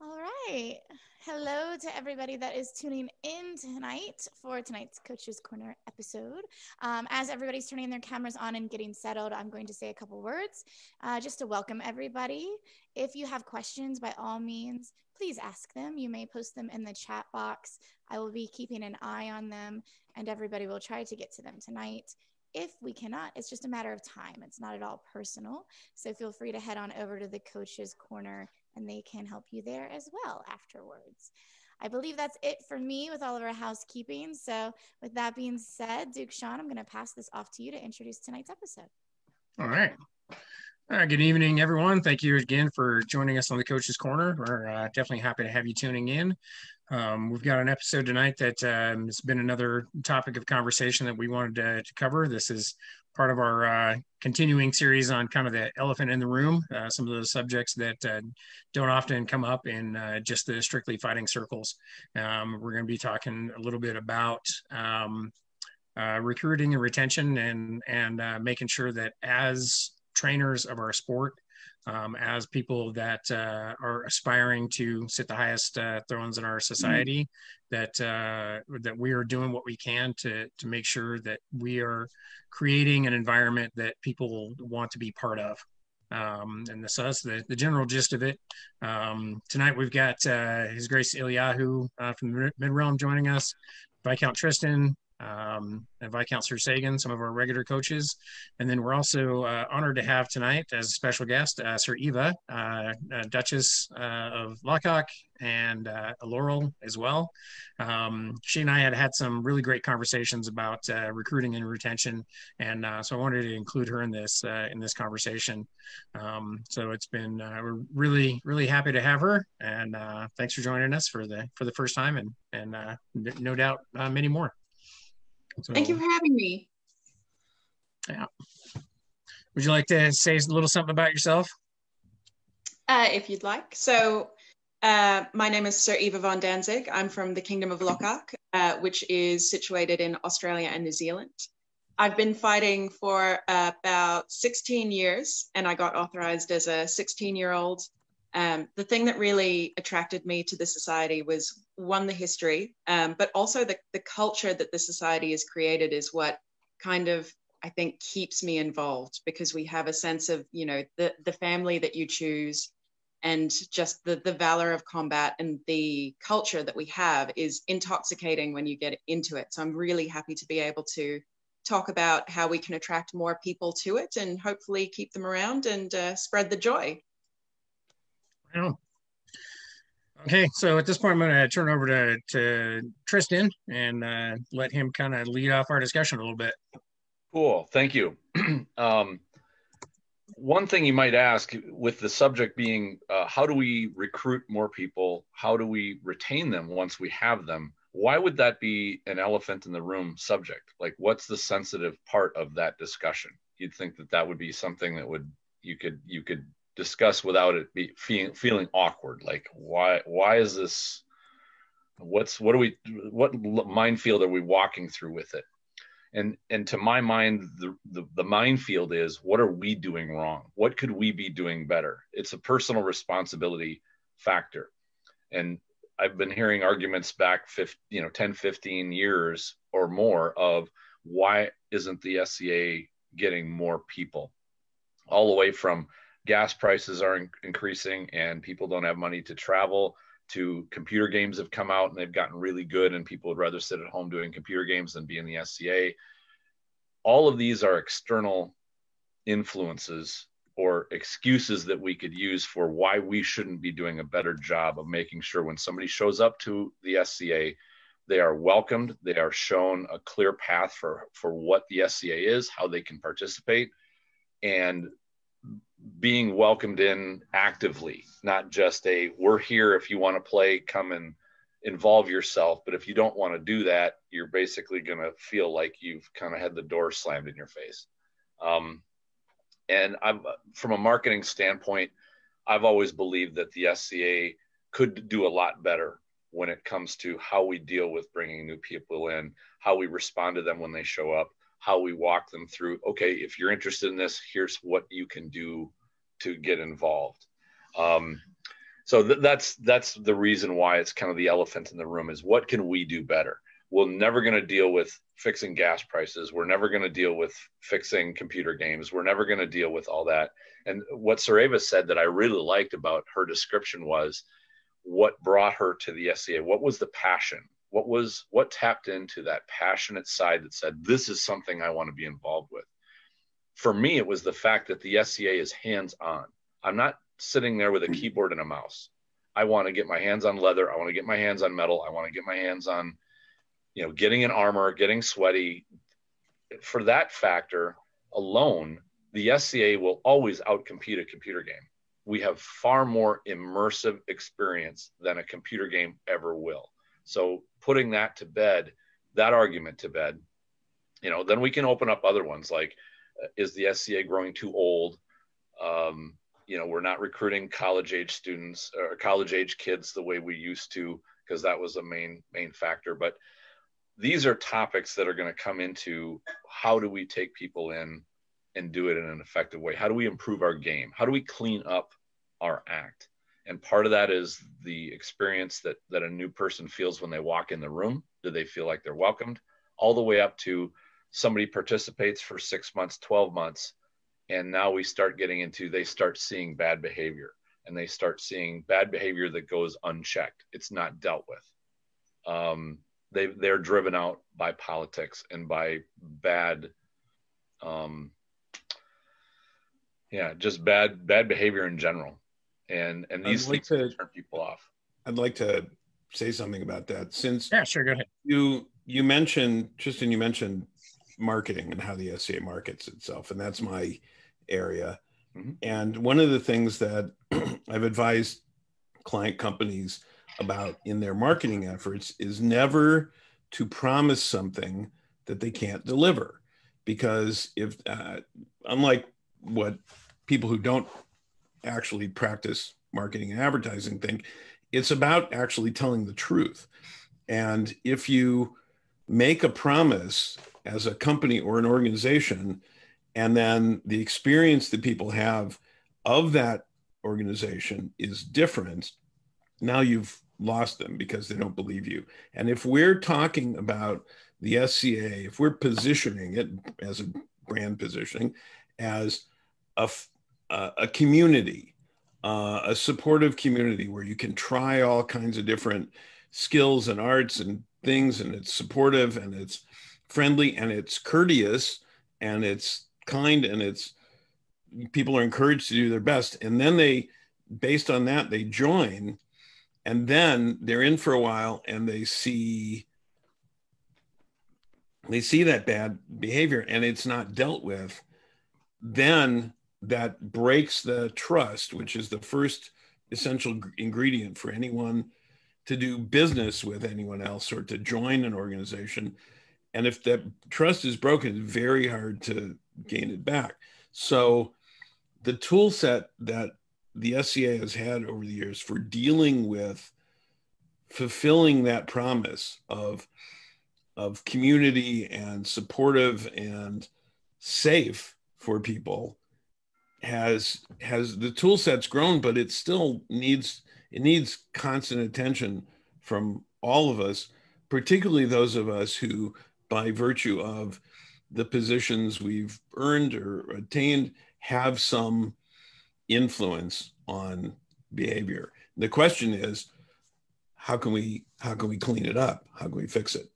right. Hello to everybody that is tuning in tonight for tonight's Coach's Corner episode. Um, as everybody's turning their cameras on and getting settled, I'm going to say a couple words uh, just to welcome everybody. If you have questions, by all means, please ask them. You may post them in the chat box. I will be keeping an eye on them, and everybody will try to get to them tonight. If we cannot, it's just a matter of time. It's not at all personal. So feel free to head on over to the Coach's Corner and they can help you there as well afterwards. I believe that's it for me with all of our housekeeping. So, with that being said, Duke Sean, I'm going to pass this off to you to introduce tonight's episode. All right. All right, good evening, everyone. Thank you again for joining us on the Coach's Corner. We're uh, definitely happy to have you tuning in. Um, we've got an episode tonight that um, has been another topic of conversation that we wanted to, to cover. This is part of our uh, continuing series on kind of the elephant in the room, uh, some of those subjects that uh, don't often come up in uh, just the strictly fighting circles. Um, we're going to be talking a little bit about um, uh, recruiting and retention and, and uh, making sure that as trainers of our sport, um, as people that uh, are aspiring to sit the highest uh, thrones in our mm-hmm. society, mm-hmm. that uh, that we are doing what we can to to make sure that we are creating an environment that people want to be part of. Um, and so that's the, the general gist of it. Um, tonight we've got uh, His Grace Eliahu uh, from the Mid Realm joining us, Viscount Tristan, um, and Viscount Sir Sagan, some of our regular coaches. And then we're also uh, honored to have tonight as a special guest uh, Sir Eva, uh, uh Duchess uh, of Lochac, and uh, Laurel as well. Um, she and I had had some really great conversations about recruiting and retention, and so I wanted to include her in this in this conversation. Um, so it's been we're really really happy to have her, and thanks for joining us for the for the first time, and and no doubt many more. So, Thank you for having me. Yeah. Would you like to say a little something about yourself? Uh, if you'd like. So, uh, my name is Sir Eva von Danzig. I'm from the Kingdom of Lochac, uh, which is situated in Australia and New Zealand. I've been fighting for about 16 years, and I got authorized as a 16 year old um, the thing that really attracted me to the society was one the history um, but also the, the culture that the society has created is what kind of i think keeps me involved because we have a sense of you know the, the family that you choose and just the, the valor of combat and the culture that we have is intoxicating when you get into it. So i'm really happy to be able to talk about how we can attract more people to it and hopefully keep them around and uh, spread the joy Okay, so at this point, I'm going to turn over to, to Tristan and uh, let him kind of lead off our discussion a little bit. Cool, thank you. um, one thing you might ask with the subject being uh, how do we recruit more people? How do we retain them once we have them? Why would that be an elephant in the room subject? Like, what's the sensitive part of that discussion? You'd think that that would be something that would you could you could discuss without it be feeling feeling awkward like why why is this what's what are we what minefield are we walking through with it? And and to my mind the, the the minefield is what are we doing wrong? What could we be doing better? It's a personal responsibility factor. And i've been hearing arguments back 50, you know 10 15 years or more of why isn't the sca getting more people? All the way from gas prices are in- increasing and people don't have money to travel to computer games have come out and they've gotten really good and people would rather sit at home doing computer games than be in the SCA. All of these are external influences or excuses that we could use for why we shouldn't be doing a better job of making sure when somebody shows up to the SCA, they are welcomed, they are shown a clear path for, for what the SCA is, how they can participate, and being welcomed in actively, not just a we're here if you want to play, come and involve yourself. But if you don't want to do that, you're basically going to feel like you've kind of had the door slammed in your face. Um, and I'm from a marketing standpoint, I've always believed that the SCA could do a lot better when it comes to how we deal with bringing new people in, how we respond to them when they show up, how we walk them through okay if you're interested in this here's what you can do to get involved. Um, so th- that's that's the reason why it's kind of the elephant in the room is what can we do better? We're never going to deal with fixing gas prices. We're never going to deal with fixing computer games. We're never going to deal with all that. And what Sir Eva said that i really liked about her description was what brought her to the SCA what was the passion? What was what tapped into that passionate side that said this is something i want to be involved with for me it was the fact that the SCA is hands on. I'm not sitting there with a mm-hmm. keyboard and a mouse. I want to get my hands on leather. I want to get my hands on metal. I want to get my hands on you know getting in armor getting sweaty. For that factor alone the SCA will always outcompete a computer game. We have far more immersive experience than a computer game ever will. So putting that to bed, that argument to bed, you know, then we can open up other ones like, is the SCA growing too old? Um, you know, we're not recruiting college age students or college age kids the way we used to because that was a main main factor. But these are topics that are going to come into how do we take people in and do it in an effective way? How do we improve our game? How do we clean up our act? and part of that is the experience that that a new person feels when they walk in the room do they feel like they're welcomed all the way up to somebody participates for six months 12 months and now we start getting into they start seeing bad behavior and they start seeing bad behavior that goes unchecked it's not dealt with um, they they're driven out by politics and by bad um, yeah just bad bad behavior in general and and these like things to, turn people off. I'd like to say something about that since yeah, sure, go ahead. You you mentioned Tristan, you mentioned marketing and how the SCA markets itself, and that's my area. Mm-hmm. And one of the things that I've advised client companies about in their marketing efforts is never to promise something that they can't deliver because if uh, unlike what people who don't actually practice marketing and advertising think. It's about actually telling the truth. And if you make a promise as a company or an organization, and then the experience that people have of that organization is different, now you've lost them because they don't believe you. And if we're talking about the SCA, if we're positioning it as a brand positioning, as a, a community, uh, a supportive community where you can try all kinds of different skills and arts and things, and it's supportive and it's friendly and it's courteous and it's kind and it's people are encouraged to do their best. And then they, based on that, they join and then they're in for a while and they see they see that bad behavior and it's not dealt with then that breaks the trust, which is the first essential ingredient for anyone to do business with anyone else or to join an organization. And if that trust is broken, it's very hard to gain it back. So the tool set that the SCA has had over the years for dealing with fulfilling that promise of of community and supportive and safe for people has has the tool set's grown, but it still needs it needs constant attention from all of us, particularly those of us who, by virtue of the positions we've earned or attained, have some influence on behavior. The question is, how can we how can we clean it up? How can we fix it?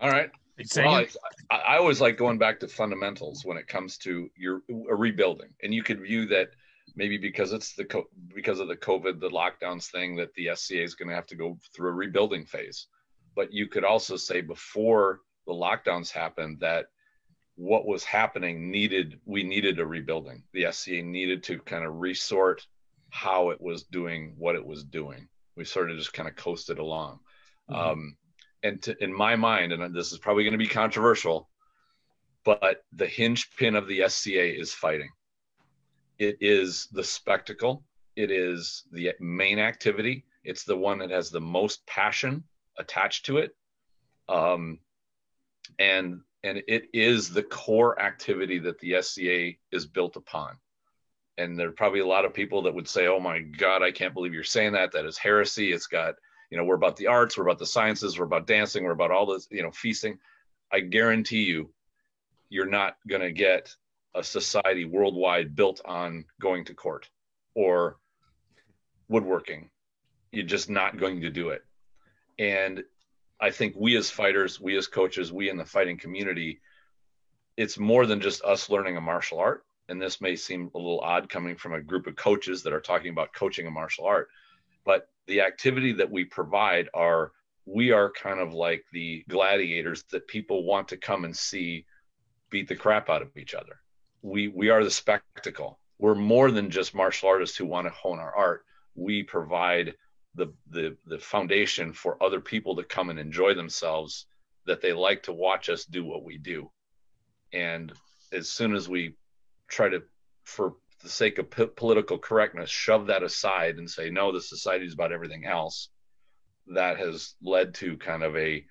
All right. Well, I, I, always like going back to fundamentals when it comes to your a rebuilding, and you could view that maybe because it's the because of the COVID, the lockdowns thing, that the SCA is going to have to go through a rebuilding phase. But you could also say before the lockdowns happened that what was happening needed we needed a rebuilding. The SCA needed to kind of resort how it was doing what it was doing. We sort of just kind of coasted along. Mm-hmm. Um, and to, in my mind, and this is probably going to be controversial, but the hinge pin of the SCA is fighting. It is the spectacle. It is the main activity. It's the one that has the most passion attached to it, um, and and it is the core activity that the SCA is built upon. and there are probably a lot of people that would say, "Oh my God, I can't believe you're saying that. That is heresy. It's got, you know, we're about the arts, we're about the sciences, we're about dancing, we're about all this, you know, feasting." I guarantee you, you're not going to get a society worldwide built on going to court or woodworking. You're just not going to do it. And I think we as fighters, we as coaches, we in the fighting community, it's more than just us learning a martial art. And this may seem a little odd coming from a group of coaches that are talking about coaching a martial art, but the activity that we provide are we are kind of like the gladiators that people want to come and see beat the crap out of each other. We we are the spectacle. We're more than just martial artists who want to hone our art. We provide the the the foundation for other people to come and enjoy themselves that they like to watch us do what we do. And as soon as we try to for the sake of p- political correctness shove that aside and say no the society is about everything else that has led to kind of a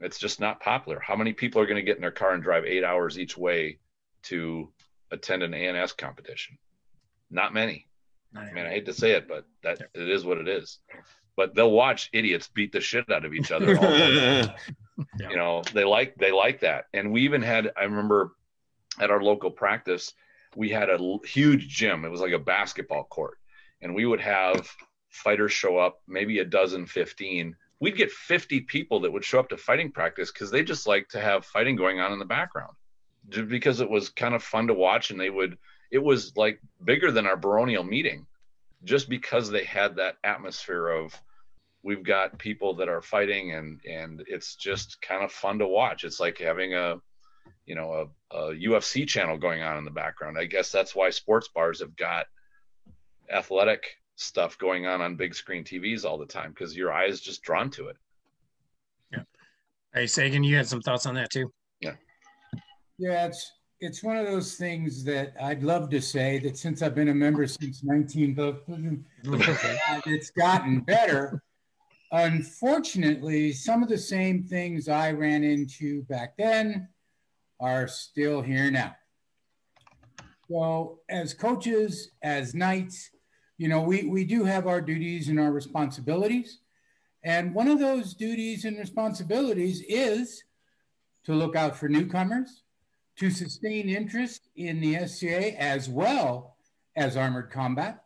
it's just not popular. How many people are going to get in their car and drive eight hours each way to attend an A&S competition? Not many. I mean, I hate to say it, but that it is what it is. But they'll watch idiots beat the shit out of each other. yeah. You know, they like they like that. And we even had I remember at our local practice, we had a huge gym. It was like a basketball court, and we would have fighters show up, maybe a dozen, 15. We'd get 50 people that would show up to fighting practice because they just like to have fighting going on in the background just because it was kind of fun to watch. And they would, it was like bigger than our baronial meeting just because they had that atmosphere of, we've got people that are fighting and, and it's just kind of fun to watch. It's like having a, you know, a, a UFC channel going on in the background. I guess that's why sports bars have got athletic stuff going on on big screen TVs all the time because your eye is just drawn to it. Yeah. Hey, Sagan, you had some thoughts on that too? Yeah. It's it's one of those things that I'd love to say that since I've been a member since 19, it's gotten better. Unfortunately, some of the same things I ran into back then are still here now. So, as coaches, as knights, you know, we, we do have our duties and our responsibilities. And one of those duties and responsibilities is to look out for newcomers, to sustain interest in the SCA as well as armored combat.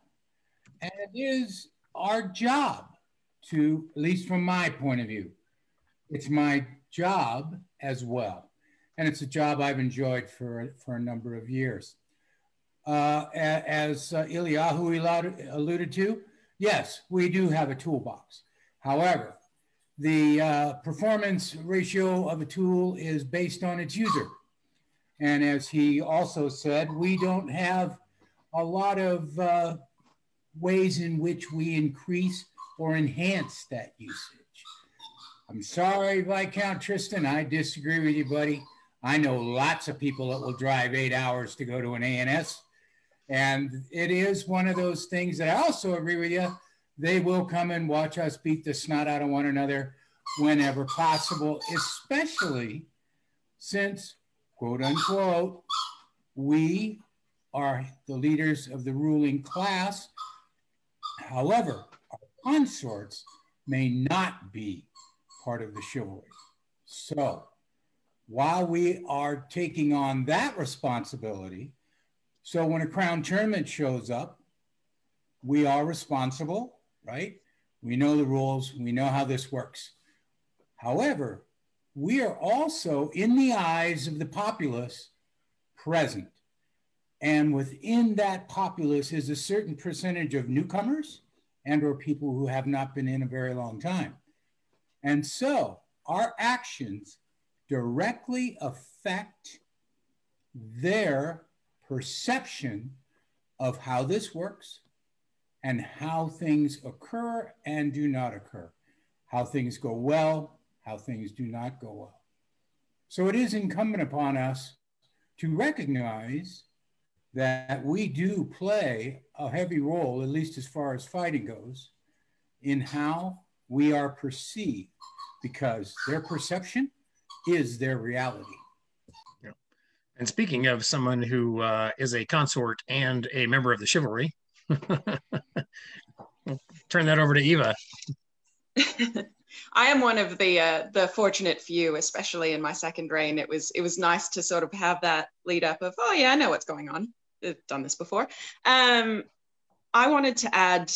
And it is our job to, at least from my point of view, it's my job as well. And it's a job I've enjoyed for, for a number of years uh, as uh, Eliahu alluded to, yes, we do have a toolbox. However, the uh, performance ratio of a tool is based on its user. And as he also said, we don't have a lot of uh, ways in which we increase or enhance that usage. I'm sorry, Viscount Tristan, I disagree with you, buddy. I know lots of people that will drive eight hours to go to an A&S and it is one of those things that I also agree with you. They will come and watch us beat the snot out of one another whenever possible, especially since, quote unquote, we are the leaders of the ruling class. However, our consorts may not be part of the chivalry. So while we are taking on that responsibility, so when a crown tournament shows up, we are responsible, right? We know the rules, we know how this works. However, we are also in the eyes of the populace present. And within that populace is a certain percentage of newcomers and or people who have not been in a very long time. And so our actions directly affect their perception of how this works and how things occur and do not occur, how things go well, how things do not go well. So it is incumbent upon us to recognize that we do play a heavy role, at least as far as fighting goes, in how we are perceived, because their perception is their reality. And speaking of someone who uh, is a consort and a member of the chivalry, turn that over to Eva. I am one of the uh, the fortunate few, especially in my second reign. It was it was nice to sort of have that lead up of oh yeah, I know what's going on. I've done this before. Um, I wanted to add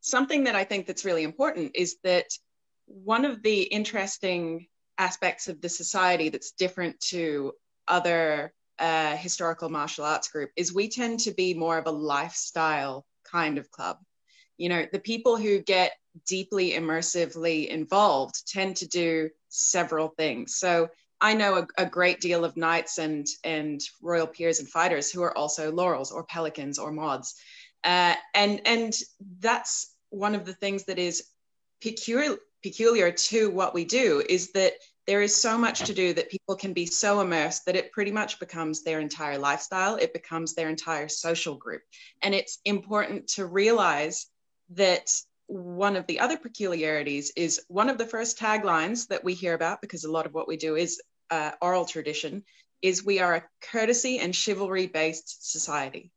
something that I think that's really important is that one of the interesting aspects of the society that's different to other uh, historical martial arts group is we tend to be more of a lifestyle kind of club. You know, the people who get deeply immersively involved tend to do several things. So I know a, a, great deal of knights and and royal peers and fighters who are also laurels or pelicans or mods, uh, and and that's one of the things that is peculiar peculiar to what we do is that there is so much to do that people can be so immersed that it pretty much becomes their entire lifestyle. It becomes their entire social group. And it's important to realize that one of the other peculiarities is one of the first taglines that we hear about because a lot of what we do is uh, oral tradition is we are a courtesy and chivalry based society.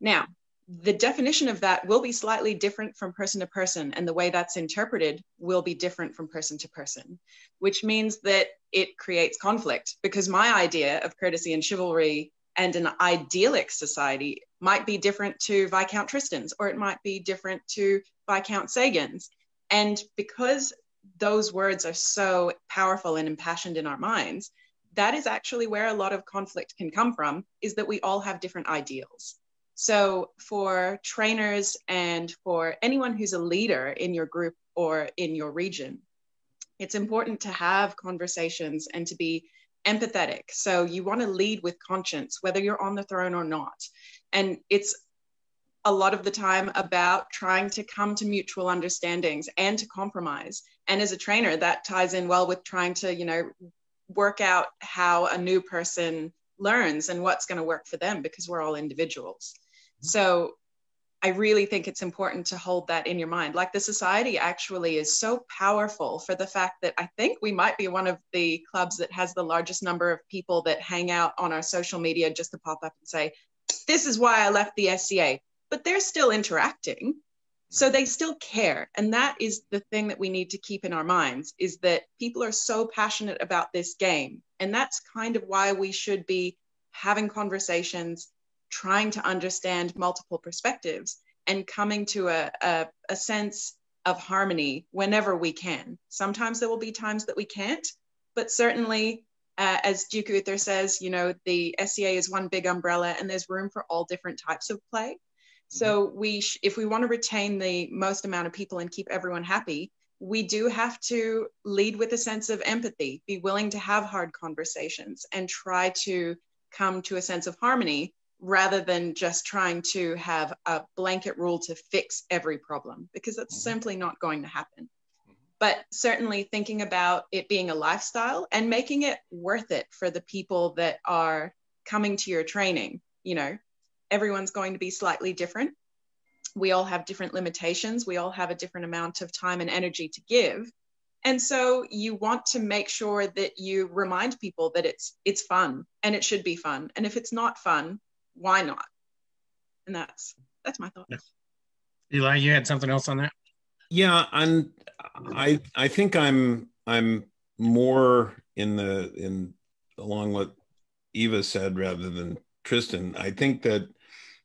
Now the definition of that will be slightly different from person to person, and the way that's interpreted will be different from person to person, which means that it creates conflict because my idea of courtesy and chivalry and an idyllic society might be different to Viscount Tristan's, or it might be different to Viscount Sagan's. And because those words are so powerful and impassioned in our minds, that is actually where a lot of conflict can come from, is that we all have different ideals. So, for trainers and for anyone who's a leader in your group or in your region, it's important to have conversations and to be empathetic. So, you want to lead with conscience, whether you're on the throne or not. And it's a lot of the time about trying to come to mutual understandings and to compromise. And as a trainer, that ties in well with trying to, you know, work out how a new person learns and what's going to work for them because we're all individuals. Mm-hmm. So I really think it's important to hold that in your mind. Like the society actually is so powerful for the fact that I think we might be one of the clubs that has the largest number of people that hang out on our social media just to pop up and say, This is why I left the SCA. But they're still interacting. So they still care. And that is the thing that we need to keep in our minds is that people are so passionate about this game. And that's kind of why we should be having conversations trying to understand multiple perspectives and coming to a, a, a sense of harmony whenever we can. Sometimes there will be times that we can't, but certainly, uh, as Duke Uther says, you know, the SCA is one big umbrella and there's room for all different types of play. Mm-hmm. So we, sh- if we want to retain the most amount of people and keep everyone happy, we do have to lead with a sense of empathy, be willing to have hard conversations, and try to come to a sense of harmony rather than just trying to have a blanket rule to fix every problem, because that's mm-hmm. simply not going to happen. Mm-hmm. But certainly thinking about it being a lifestyle and making it worth it for the people that are coming to your training. You know, everyone's going to be slightly different. We all have different limitations. We all have a different amount of time and energy to give. And so you want to make sure that you remind people that it's it's fun and it should be fun. And if it's not fun, why not? And that's that's my thought. Yeah. Eli, you had something else on that? Yeah, I'm I I think I'm I'm more in the in along what Eva said rather than Tristan. I think that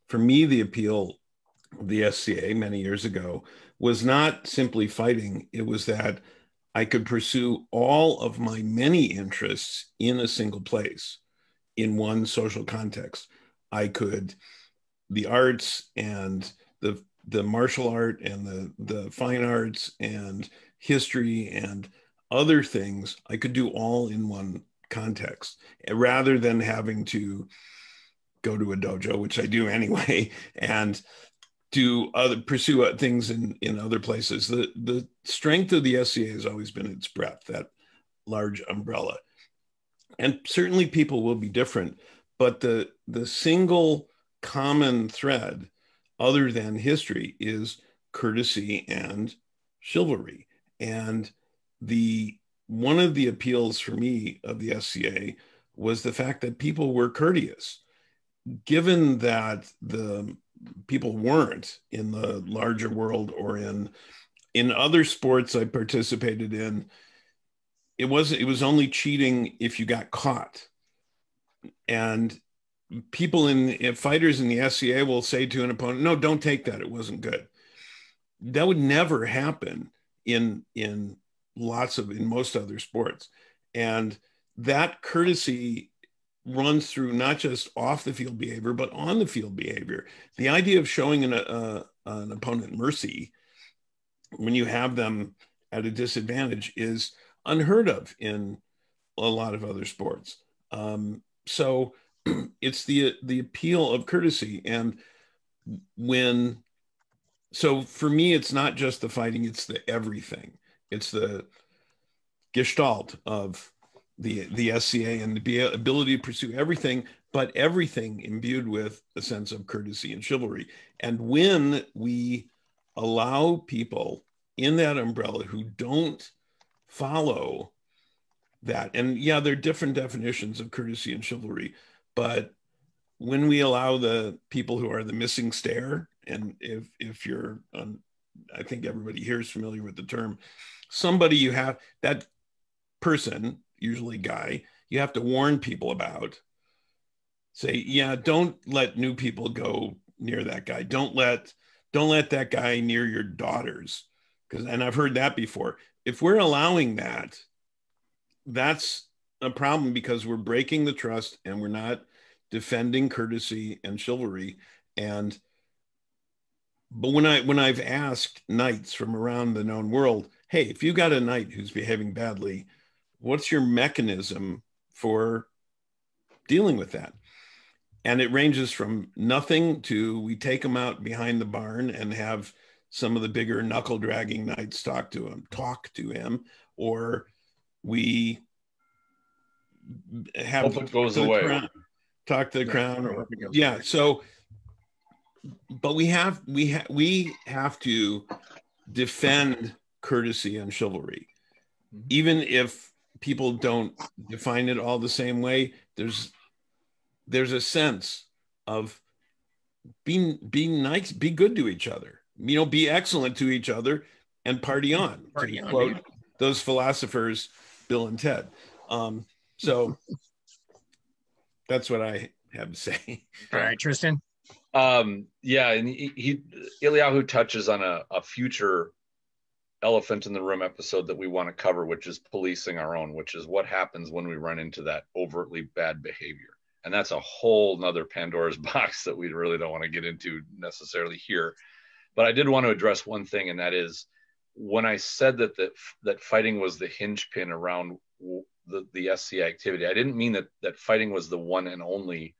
for me the appeal of the SCA many years ago was not simply fighting, it was that I could pursue all of my many interests in a single place in one social context. I could. The arts and the the martial art and the the fine arts and history and other things I could do all in one context rather than having to go to a dojo which I do anyway and do other pursue things in in other places. The the strength of the SCA has always been its breadth that large umbrella. And certainly people will be different but the the single common thread other than history is courtesy and chivalry and the one of the appeals for me of the SCA was the fact that people were courteous. Given that the people weren't in the larger world or in in other sports I participated in, it was it was only cheating if you got caught. And people in fighters in the SCA will say to an opponent, "No, don't take that. It wasn't good." That would never happen in in lots of in most other sports, and that courtesy runs through not just off the field behavior but on the field behavior. The idea of showing an, uh, an opponent mercy when you have them at a disadvantage is unheard of in a lot of other sports. Um, so it's the the appeal of courtesy, and when so for me, it's not just the fighting; it's the everything. It's the gestalt of the the SCA and the ability to pursue everything, but everything imbued with a sense of courtesy and chivalry. And when we allow people in that umbrella who don't follow that, and yeah, there are different definitions of courtesy and chivalry, but when we allow the people who are the missing stair, and if if you're on, I think everybody here is familiar with the term, somebody you have that person, usually guy, you have to warn people about. Say, yeah, don't let new people go near that guy. Don't let don't let that guy near your daughters because and I've heard that before. If we're allowing that, that's a problem because we're breaking the trust and we're not defending courtesy and chivalry. And but when I when I've asked knights from around the known world, hey, if you got a knight who's behaving badly, what's your mechanism for dealing with that? And it ranges from nothing to we take them out behind the barn and have some of the bigger knuckle dragging knights talk to him, talk to him, or we have Hope it goes away. Crown, talk to the yeah, crown, or yeah. So, but we have we have we have to defend courtesy and chivalry, mm-hmm. even if people don't define it all the same way. There's there's a sense of being being nice, be good to each other you know, be excellent to each other and party on. Party on, quote yeah. those philosophers, Bill and Ted. Um, so that's what I have to say. All right, Tristan. Um, yeah, and he, he Eliahu touches on a, a future elephant in the room episode that we want to cover, which is policing our own, which is what happens when we run into that overtly bad behavior. And that's a whole nother Pandora's box that we really don't want to get into necessarily here. But I did want to address one thing, and that is when I said that that, that fighting was the hinge pin around the, the SCA activity, I didn't mean that that fighting was the one and only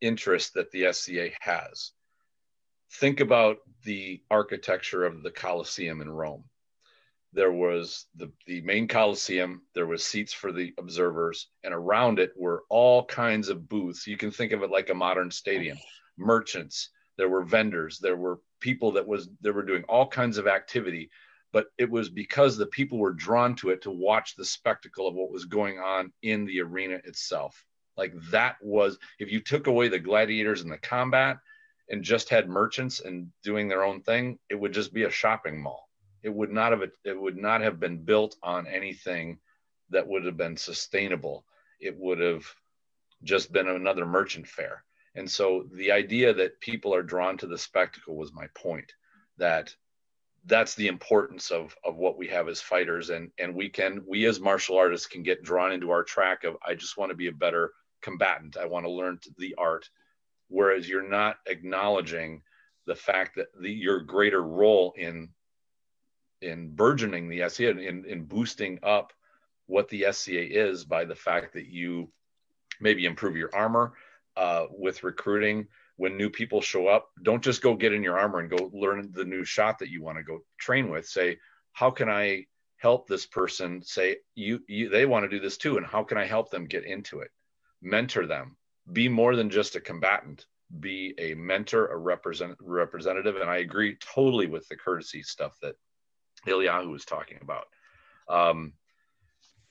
interest that the SCA has. Think about the architecture of the Colosseum in Rome. There was the, the main Colosseum, there was seats for the observers, and around it were all kinds of booths. You can think of it like a modern stadium, merchants, there were vendors, there were people that was they were doing all kinds of activity but it was because the people were drawn to it to watch the spectacle of what was going on in the arena itself. Like that was if you took away the gladiators and the combat and just had merchants and doing their own thing it would just be a shopping mall. It would not have it would not have been built on anything that would have been sustainable. It would have just been another merchant fair. And so the idea that people are drawn to the spectacle was my point that that's the importance of of what we have as fighters and and we can we as martial artists can get drawn into our track of I just want to be a better combatant. I want to learn the art whereas you're not acknowledging the fact that the, your greater role in in burgeoning the SCA in, in boosting up what the SCA is by the fact that you maybe improve your armor, uh, with recruiting when new people show up don't just go get in your armor and go learn the new shot that you want to go train with. Say how can i help this person? Say you, you they want to do this too and how can i help them get into it? Mentor them. Be more than just a combatant. Be a mentor a represent, representative and i agree totally with the courtesy stuff that Eliahu was talking about. Um,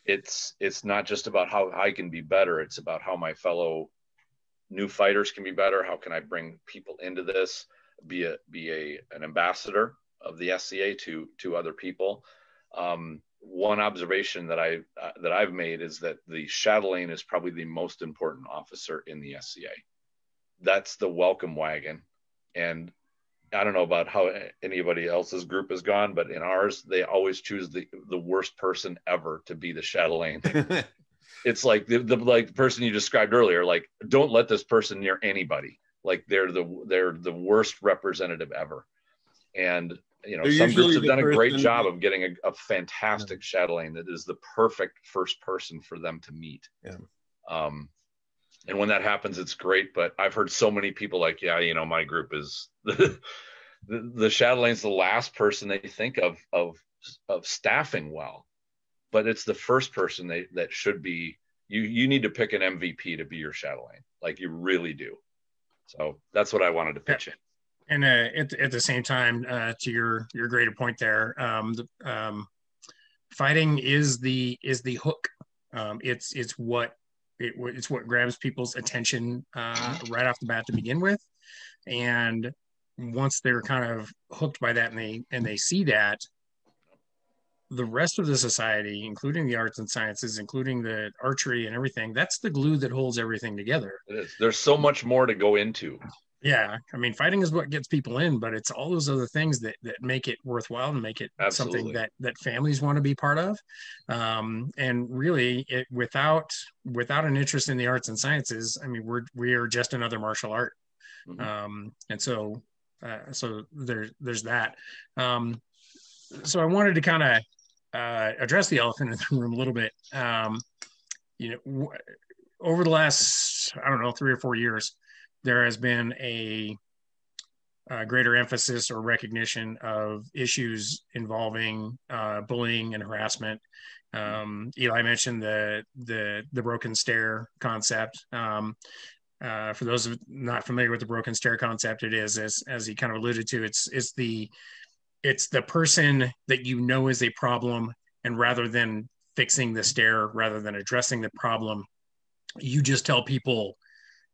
it's it's not just about how I can be better. It's about how my fellow new fighters can be better. How can I bring people into this? Be a be a an ambassador of the SCA to to other people. Um, one observation that I uh, that I've made is that the chatelaine is probably the most important officer in the SCA. That's the welcome wagon, and I don't know about how anybody else's group has gone, but in ours, they always choose the the worst person ever to be the chatelaine. it's like the, the like person you described earlier. Like, don't let this person near anybody. Like they're the they're the worst representative ever. And you know, they're some groups have done a great job of getting a, a fantastic yeah. chatelaine that is the perfect first person for them to meet. Yeah. Um, and when that happens, it's great. But I've heard so many people like, yeah, you know, my group is the the, the Chatelaine's the last person they think of of of staffing well, but it's the first person they that should be. You you need to pick an MVP to be your Chatelaine, like you really do. So that's what I wanted to pitch in. And uh, at, at the same time, uh, to your your greater point there, um, the, um, fighting is the is the hook. Um, it's it's what it, it's what grabs people's attention uh, right off the bat to begin with, and once they're kind of hooked by that and they and they see that, the rest of the society, including the arts and sciences, including the archery and everything, that's the glue that holds everything together. There's so much more to go into. Yeah, I mean, fighting is what gets people in, but it's all those other things that that make it worthwhile and make it Absolutely. something that that families want to be part of. Um, and really, it without without an interest in the arts and sciences, I mean, we're we are just another martial art. Mm-hmm. Um, and so, uh, so there's there's that. Um, so I wanted to kind of uh, address the elephant in the room a little bit. Um, you know, w- over the last I don't know three or four years there has been a, a greater emphasis or recognition of issues involving uh, bullying and harassment. Um, Eli mentioned the the the broken stair concept. Um, uh, for those not familiar with the broken stair concept, it is as as he kind of alluded to. It's it's the it's the person that you know is a problem, and rather than fixing the stair, rather than addressing the problem, you just tell people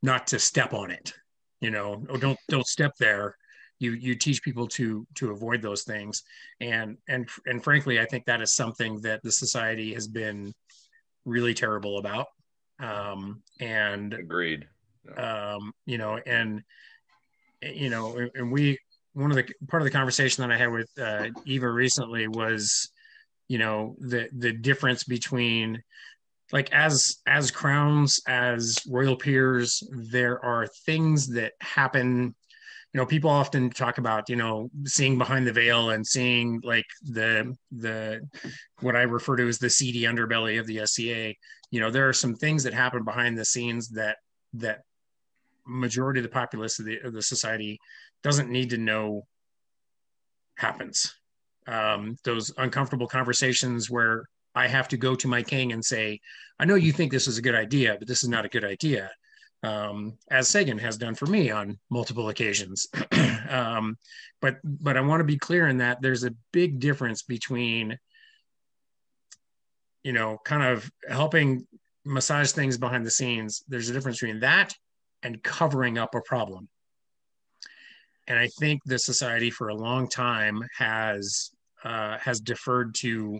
not to step on it you know? Or don't don't step there. You you teach people to to avoid those things. And and and frankly i think that is something that the society has been really terrible about. Um and agreed. um you know and you know and we one of the part of the conversation that i had with uh, eva recently was you know the the difference between like as as crowns as royal peers there are things that happen you know people often talk about you know seeing behind the veil and seeing like the the what i refer to as the seedy underbelly of the sca you know there are some things that happen behind the scenes that that majority of the populace of the, of the society doesn't need to know happens um, those uncomfortable conversations where I have to go to my king and say, I know you think this is a good idea, but this is not a good idea. Um, as Sagan has done for me on multiple occasions. um, but but I want to be clear in that there's a big difference between, you know, kind of helping massage things behind the scenes. There's a difference between that and covering up a problem. And I think the society for a long time has uh, has deferred to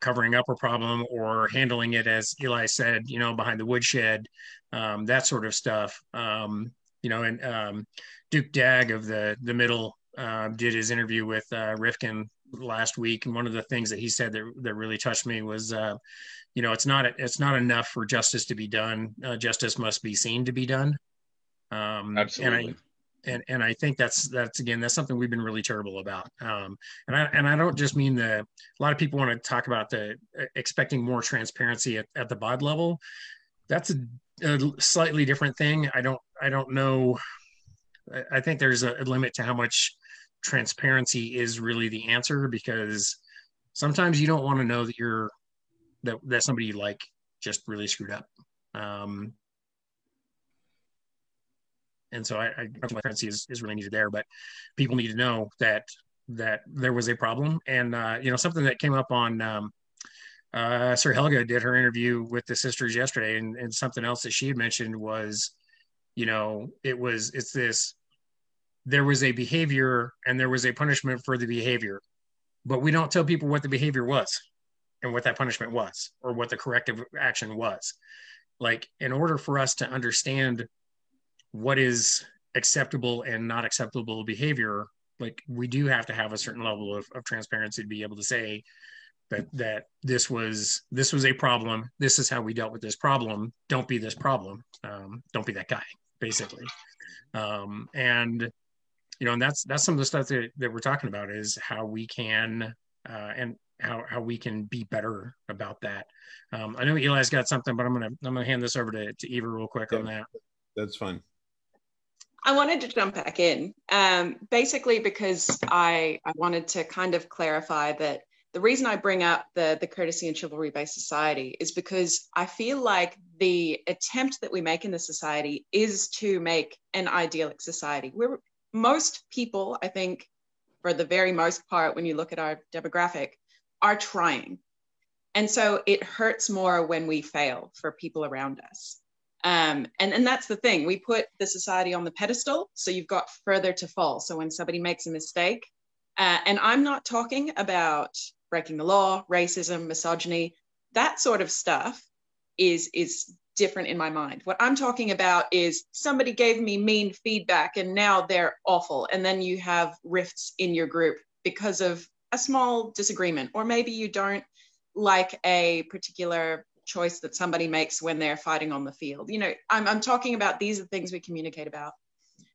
covering up a problem or handling it as Eli said, you know, behind the woodshed, um, that sort of stuff. Um, you know, and um, Duke Dag of the the middle uh, did his interview with uh, Rifkin last week, and one of the things that he said that that really touched me was, uh, you know, it's not it's not enough for justice to be done. Uh, justice must be seen to be done. Um, Absolutely. And I, and and I think that's that's again that's something we've been really terrible about. Um, and I and I don't just mean the a lot of people want to talk about the expecting more transparency at, at the bod level. That's a, a slightly different thing. I don't I don't know. I, I think there's a, a limit to how much transparency is really the answer because sometimes you don't want to know that you're that that somebody you like just really screwed up. Um, and so I, I transparency is, is really needed there. But people need to know that that there was a problem, and uh, you know something that came up on um, uh, Sir Helga did her interview with the sisters yesterday, and, and something else that she had mentioned was, you know, it was it's this. There was a behavior and there was a punishment for the behavior, but we don't tell people what the behavior was and what that punishment was or what the corrective action was. Like, in order for us to understand what is acceptable and not acceptable behavior, like we do have to have a certain level of, of transparency to be able to say that that this was this was a problem. This is how we dealt with this problem. Don't be this problem. Um, don't be that guy, basically. Um, and you know, and that's that's some of the stuff that, that we're talking about is how we can uh, and how how we can be better about that. Um, I know Eli's got something, but I'm gonna I'm gonna hand this over to, to Eva real quick yeah, on that. That's fine. I wanted to jump back in, um, basically because I I wanted to kind of clarify that the reason I bring up the the courtesy and chivalry based society is because I feel like the attempt that we make in the society is to make an idyllic society. We're most people, I think, for the very most part, when you look at our demographic, are trying. And so it hurts more when we fail for people around us. Um, and, and that's the thing. We put the society on the pedestal, so you've got further to fall. So when somebody makes a mistake, uh, and I'm not talking about breaking the law, racism, misogyny, that sort of stuff is is different in my mind. What I'm talking about is somebody gave me mean feedback and now they're awful. And then you have rifts in your group because of a small disagreement, or maybe you don't like a particular choice that somebody makes when they're fighting on the field. You know, I'm, I'm talking about these are things we communicate about.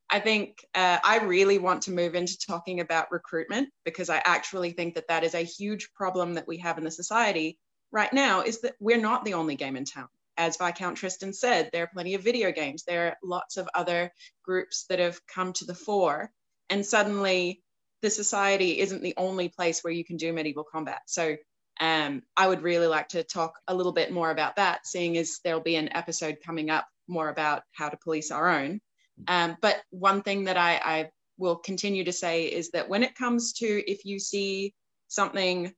I think uh, I really want to move into talking about recruitment because I actually think that that is a huge problem that we have in the society right now is that we're not the only game in town. As Viscount Tristan said, there are plenty of video games. There are lots of other groups that have come to the fore. And suddenly the society isn't the only place where you can do medieval combat. So um, I would really like to talk a little bit more about that, seeing as there'll be an episode coming up more about how to police our own. Um, but one thing that I, I will continue to say is that when it comes to if you see something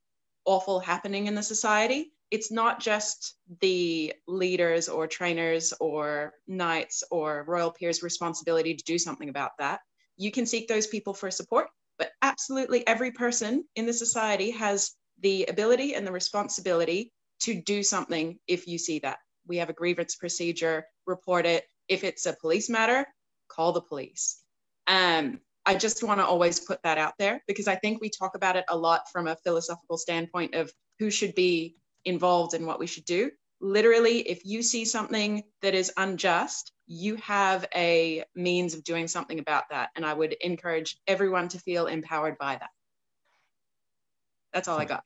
awful happening in the society, it's not just the leaders or trainers or knights or royal peers' responsibility to do something about that. You can seek those people for support but absolutely every person in the society has the ability and the responsibility to do something if you see that. We have a grievance procedure, report it. If it's a police matter, call the police. Um, I just want to always put that out there because I think we talk about it a lot from a philosophical standpoint of who should be involved in what we should do. Literally, if you see something that is unjust, you have a means of doing something about that. And I would encourage everyone to feel empowered by that. That's all I got.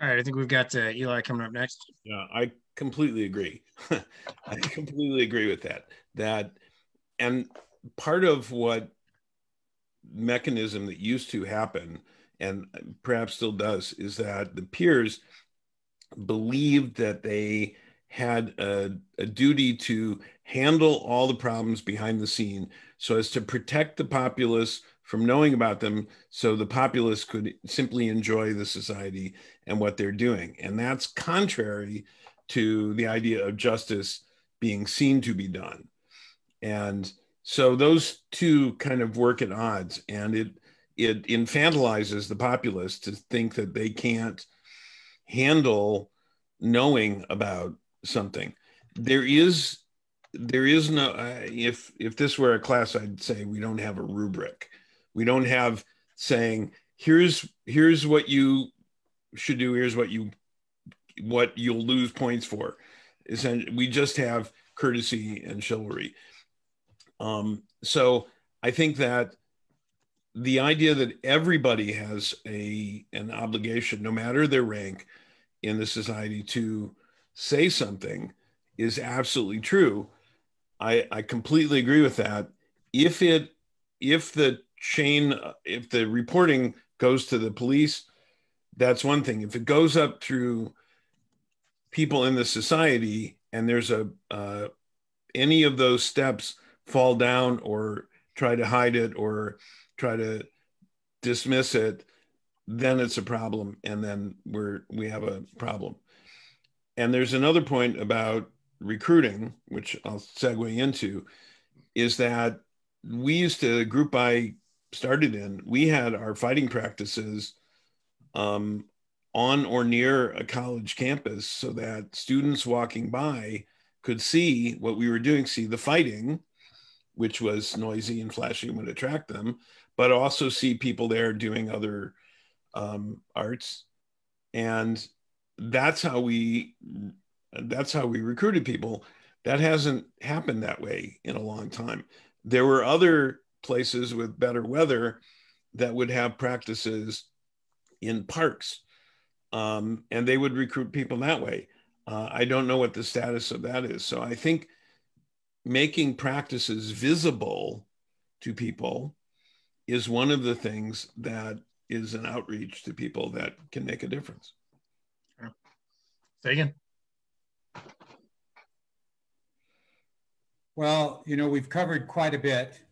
All right. I think we've got uh, Eli coming up next. Yeah, I completely agree. I completely agree with that. That, and part of what mechanism that used to happen and perhaps still does is that the peers believed that they had a, a, duty to handle all the problems behind the scene so as to protect the populace from knowing about them so the populace could simply enjoy the society and what they're doing. And that's contrary to the idea of justice being seen to be done. And so those two kind of work at odds and it it infantilizes the populace to think that they can't handle knowing about something. There is there is no uh, if if this were a class I'd say we don't have a rubric. We don't have saying here's here's what you should do, here's what you what you'll lose points for. We just have courtesy and chivalry. Um, so I think that the idea that everybody has a an obligation, no matter their rank in the society, to say something is absolutely true. I, I completely agree with that. If it if the chain if the reporting goes to the police, that's one thing. If it goes up through people in the society and there's a uh, any of those steps fall down or try to hide it or try to dismiss it, then it's a problem, and then we're we have a problem. and there's another point about recruiting, which I'll segue into, is that we used to group I started in, we had our fighting practices um, on or near a college campus so that students walking by could see what we were doing, see the fighting, which was noisy and flashy and would attract them, but also see people there doing other um, arts. And that's how we that's how we recruited people. That hasn't happened that way in a long time. There were other places with better weather that would have practices in parks, um, and they would recruit people that way. Uh, I don't know what the status of that is. So I think making practices visible to people is one of the things that is an outreach to people that can make a difference. Say again. Well, you know, we've covered quite a bit.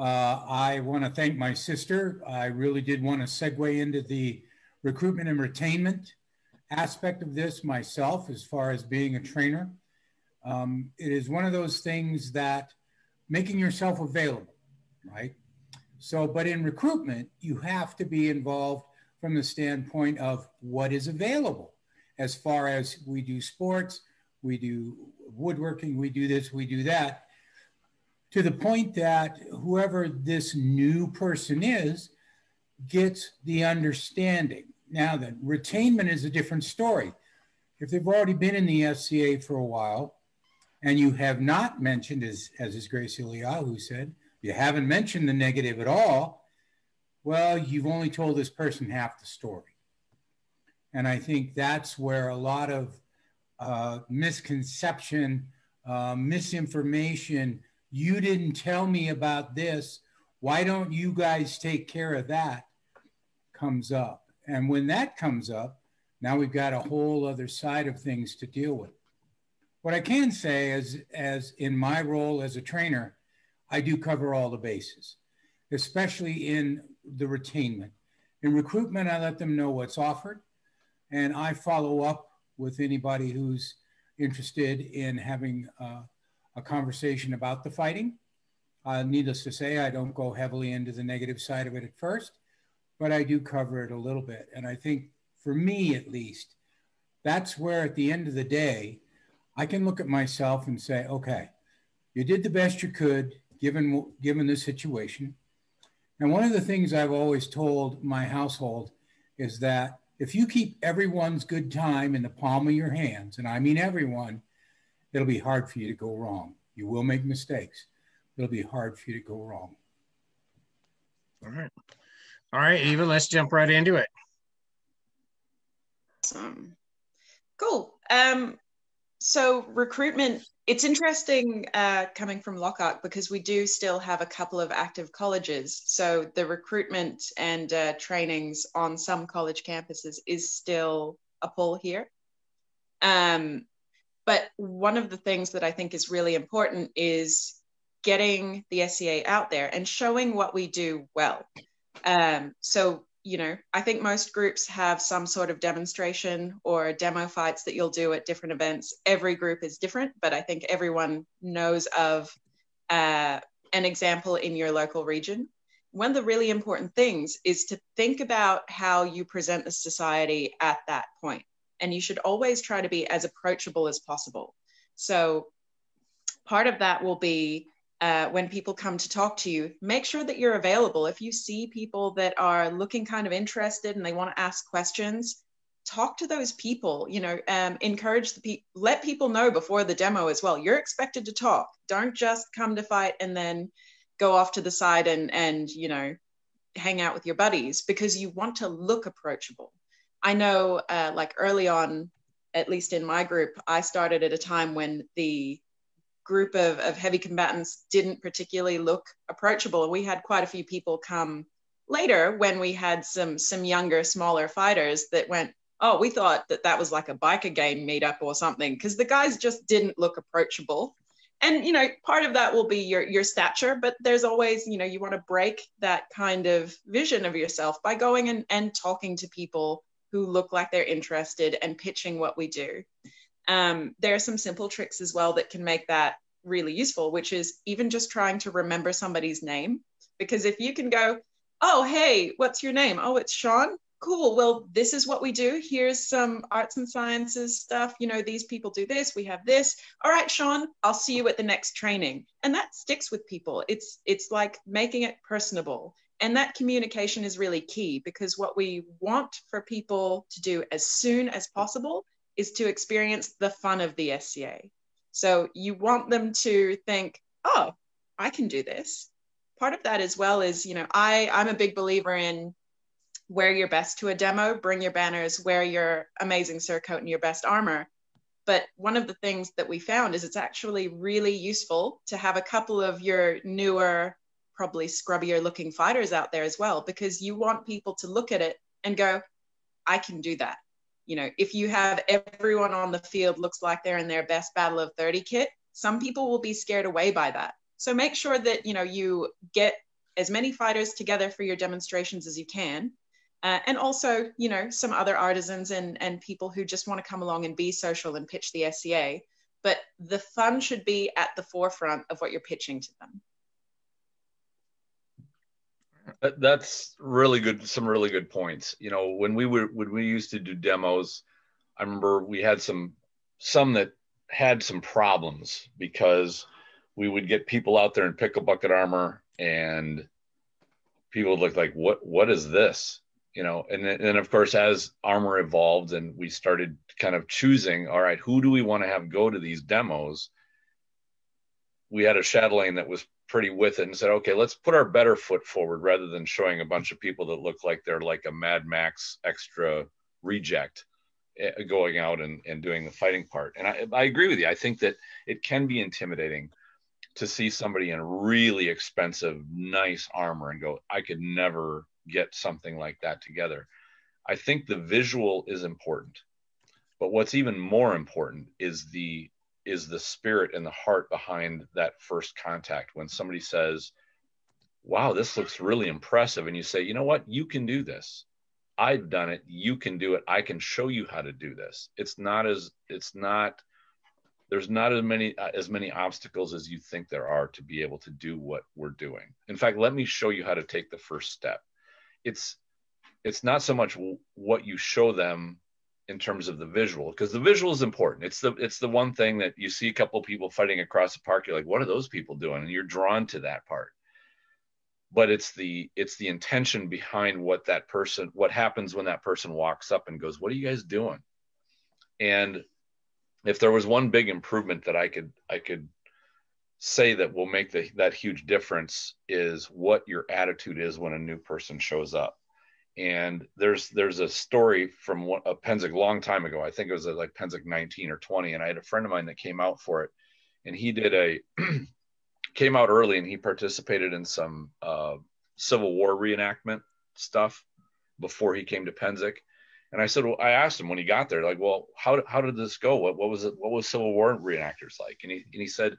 Uh, I want to thank my sister. I really did want to segue into the recruitment and retainment aspect of this myself as far as being a trainer. Um, it is one of those things that making yourself available, right? So, but in recruitment, you have to be involved from the standpoint of what is available as far as we do sports, we do woodworking, we do this, we do that, to the point that whoever this new person is gets the understanding. Now, then, retainment is a different story. If they've already been in the SCA for a while, and you have not mentioned, as, as is Grace Eliahu said, you haven't mentioned the negative at all, well, you've only told this person half the story. And I think that's where a lot of uh, misconception, uh, misinformation, you didn't tell me about this. Why don't you guys take care of that? comes up. And when that comes up, now we've got a whole other side of things to deal with. What I can say is, as in my role as a trainer, I do cover all the bases, especially in the retainment. In recruitment, I let them know what's offered and I follow up with anybody who's interested in having uh, a conversation about the fighting. Uh, needless to say, I don't go heavily into the negative side of it at first, but I do cover it a little bit. And I think for me, at least, that's where at the end of the day, I can look at myself and say, okay, you did the best you could given, given the situation. And one of the things I've always told my household is that if you keep everyone's good time in the palm of your hands, and I mean everyone, it'll be hard for you to go wrong. You will make mistakes. It'll be hard for you to go wrong. All right. All right, Eva, let's jump right into it. Awesome. Cool. Um, so recruitment it's interesting uh, coming from Lochac because we do still have a couple of active colleges. So the recruitment and uh, trainings on some college campuses is still a pull here. Um, but one of the things that I think is really important is getting the SCA out there and showing what we do well. Um, so you know, I think most groups have some sort of demonstration or demo fights that you'll do at different events. Every group is different, but I think everyone knows of uh, an example in your local region. One of the really important things is to think about how you present the society at that point. And you should always try to be as approachable as possible. So, part of that will be uh, when people come to talk to you, make sure that you're available. If you see people that are looking kind of interested and they want to ask questions, talk to those people. You know, um, encourage the people, let people know before the demo as well. You're expected to talk. Don't just come to fight and then go off to the side and and you know hang out with your buddies because you want to look approachable. I know, uh, like early on, at least in my group, I started at a time when the group of, of heavy combatants didn't particularly look approachable. We had quite a few people come later when we had some some younger, smaller fighters that went, oh, we thought that that was like a biker game meetup or something because the guys just didn't look approachable. And you know, part of that will be your your stature, but there's always, you know, you want to break that kind of vision of yourself by going and, and talking to people who look like they're interested and pitching what we do. um, there are some simple tricks as well that can make that really useful, which is even just trying to remember somebody's name. Because if you can go, oh, hey, what's your name? Oh, it's Sean. Cool. Well, this is what we do. Here's some arts and sciences stuff. You know, these people do this. We have this. All right, Sean, I'll see you at the next training. And that sticks with people. It's it's like making it personable. And that communication is really key because what we want for people to do as soon as possible is to experience the fun of the SCA. So you want them to think, oh, I can do this. Part of that as well is, you know, I, I'm a big believer in wear your best to a demo, bring your banners, wear your amazing surcoat and your best armor. But one of the things that we found is it's actually really useful to have a couple of your newer, probably scrubbier looking fighters out there as well, because you want people to look at it and go, I can do that you know, if you have everyone on the field looks like they're in their best battle of 30 kit, some people will be scared away by that. So make sure that, you know, you get as many fighters together for your demonstrations as you can. Uh, and also, you know, some other artisans and, and people who just want to come along and be social and pitch the SCA. But the fun should be at the forefront of what you're pitching to them. That's really good. Some really good points. You know, when we were when we used to do demos, I remember we had some some that had some problems because we would get people out there and pick a bucket armor and people would look like what what is this you know and then of course as armor evolved and we started kind of choosing all right who do we want to have go to these demos we had a chatelaine that was pretty with it and said, okay, let's put our better foot forward rather than showing a bunch of people that look like they're like a Mad Max extra reject eh, going out and, and doing the fighting part. And I, I agree with you. I think that it can be intimidating to see somebody in really expensive, nice armor and go, I could never get something like that together. I think the visual is important. But what's even more important is the is the spirit and the heart behind that first contact. When somebody says wow this looks really impressive and you say you know what? You can do this. I've done it. You can do it. I can show you how to do this. It's not as it's not there's not as many uh, as many obstacles as you think there are to be able to do what we're doing. In fact let me show you how to take the first step. It's it's not so much what you show them in terms of the visual because the visual is important. It's the it's the one thing that you see a couple people fighting across the park you're like what are those people doing? And you're drawn to that part. But it's the it's the intention behind what that person what happens when that person walks up and goes what are you guys doing? And if there was one big improvement that i could i could say that will make the, that huge difference is what your attitude is when a new person shows up and there's there's a story from one, a Pennsic long time ago. I think it was like Pennsic 19 or 20, and I had a friend of mine that came out for it, and he did a came out early and he participated in some uh, Civil War reenactment stuff before he came to Pennsic. And I said, well, I asked him when he got there, like, well, how, how did this go? What, what was it? What was Civil War reenactors like? And he, and he said,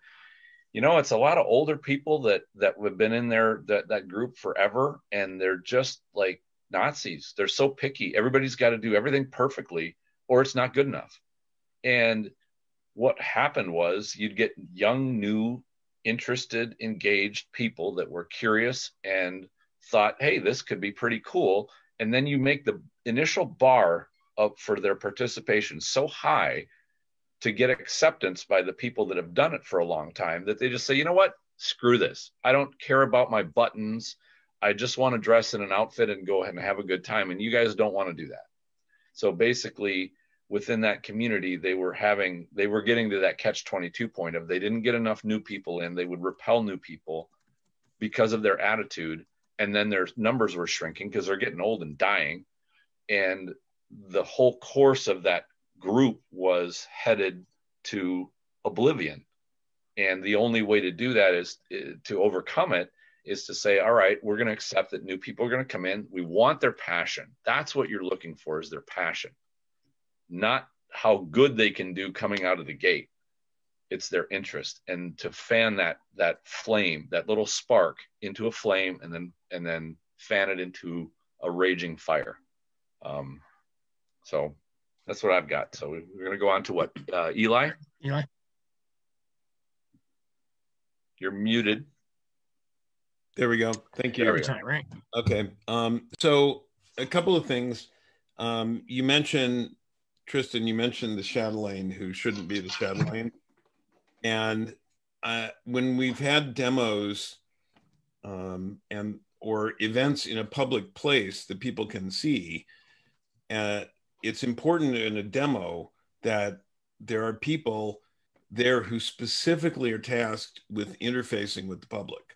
you know, it's a lot of older people that, that have been in there, that, that group forever. And they're just like, Nazis. They're so picky. Everybody's got to do everything perfectly or it's not good enough. And what happened was you'd get young, new, interested, engaged people that were curious and thought, hey, this could be pretty cool. And then you make the initial bar up for their participation so high to get acceptance by the people that have done it for a long time that they just say, you know what? Screw this. I don't care about my buttons. I just want to dress in an outfit and go ahead and have a good time. And you guys don't want to do that. So basically, within that community, they were having, they were getting to that catch 22 point of they didn't get enough new people in. They would repel new people because of their attitude. And then their numbers were shrinking because they're getting old and dying. And the whole course of that group was headed to oblivion. And the only way to do that is eh, to overcome it is to say, all right, we're going to accept that new people are going to come in. We want their passion. That's what you're looking for is their passion, not how good they can do coming out of the gate. It's their interest and to fan that that flame, that little spark into a flame and then and then fan it into a raging fire. Um, so That's what I've got. So we're going to go on to what? Uh, Eli? Eli? You're muted. There we go. Thank you. Every time, right? Okay. Um, so a couple of things. Um, you mentioned Tristan. You mentioned the Chatelaine who shouldn't be the Chatelaine, and uh, when we've had demos um, and or events in a public place that people can see, uh, it's important in a demo that there are people there who specifically are tasked with interfacing with the public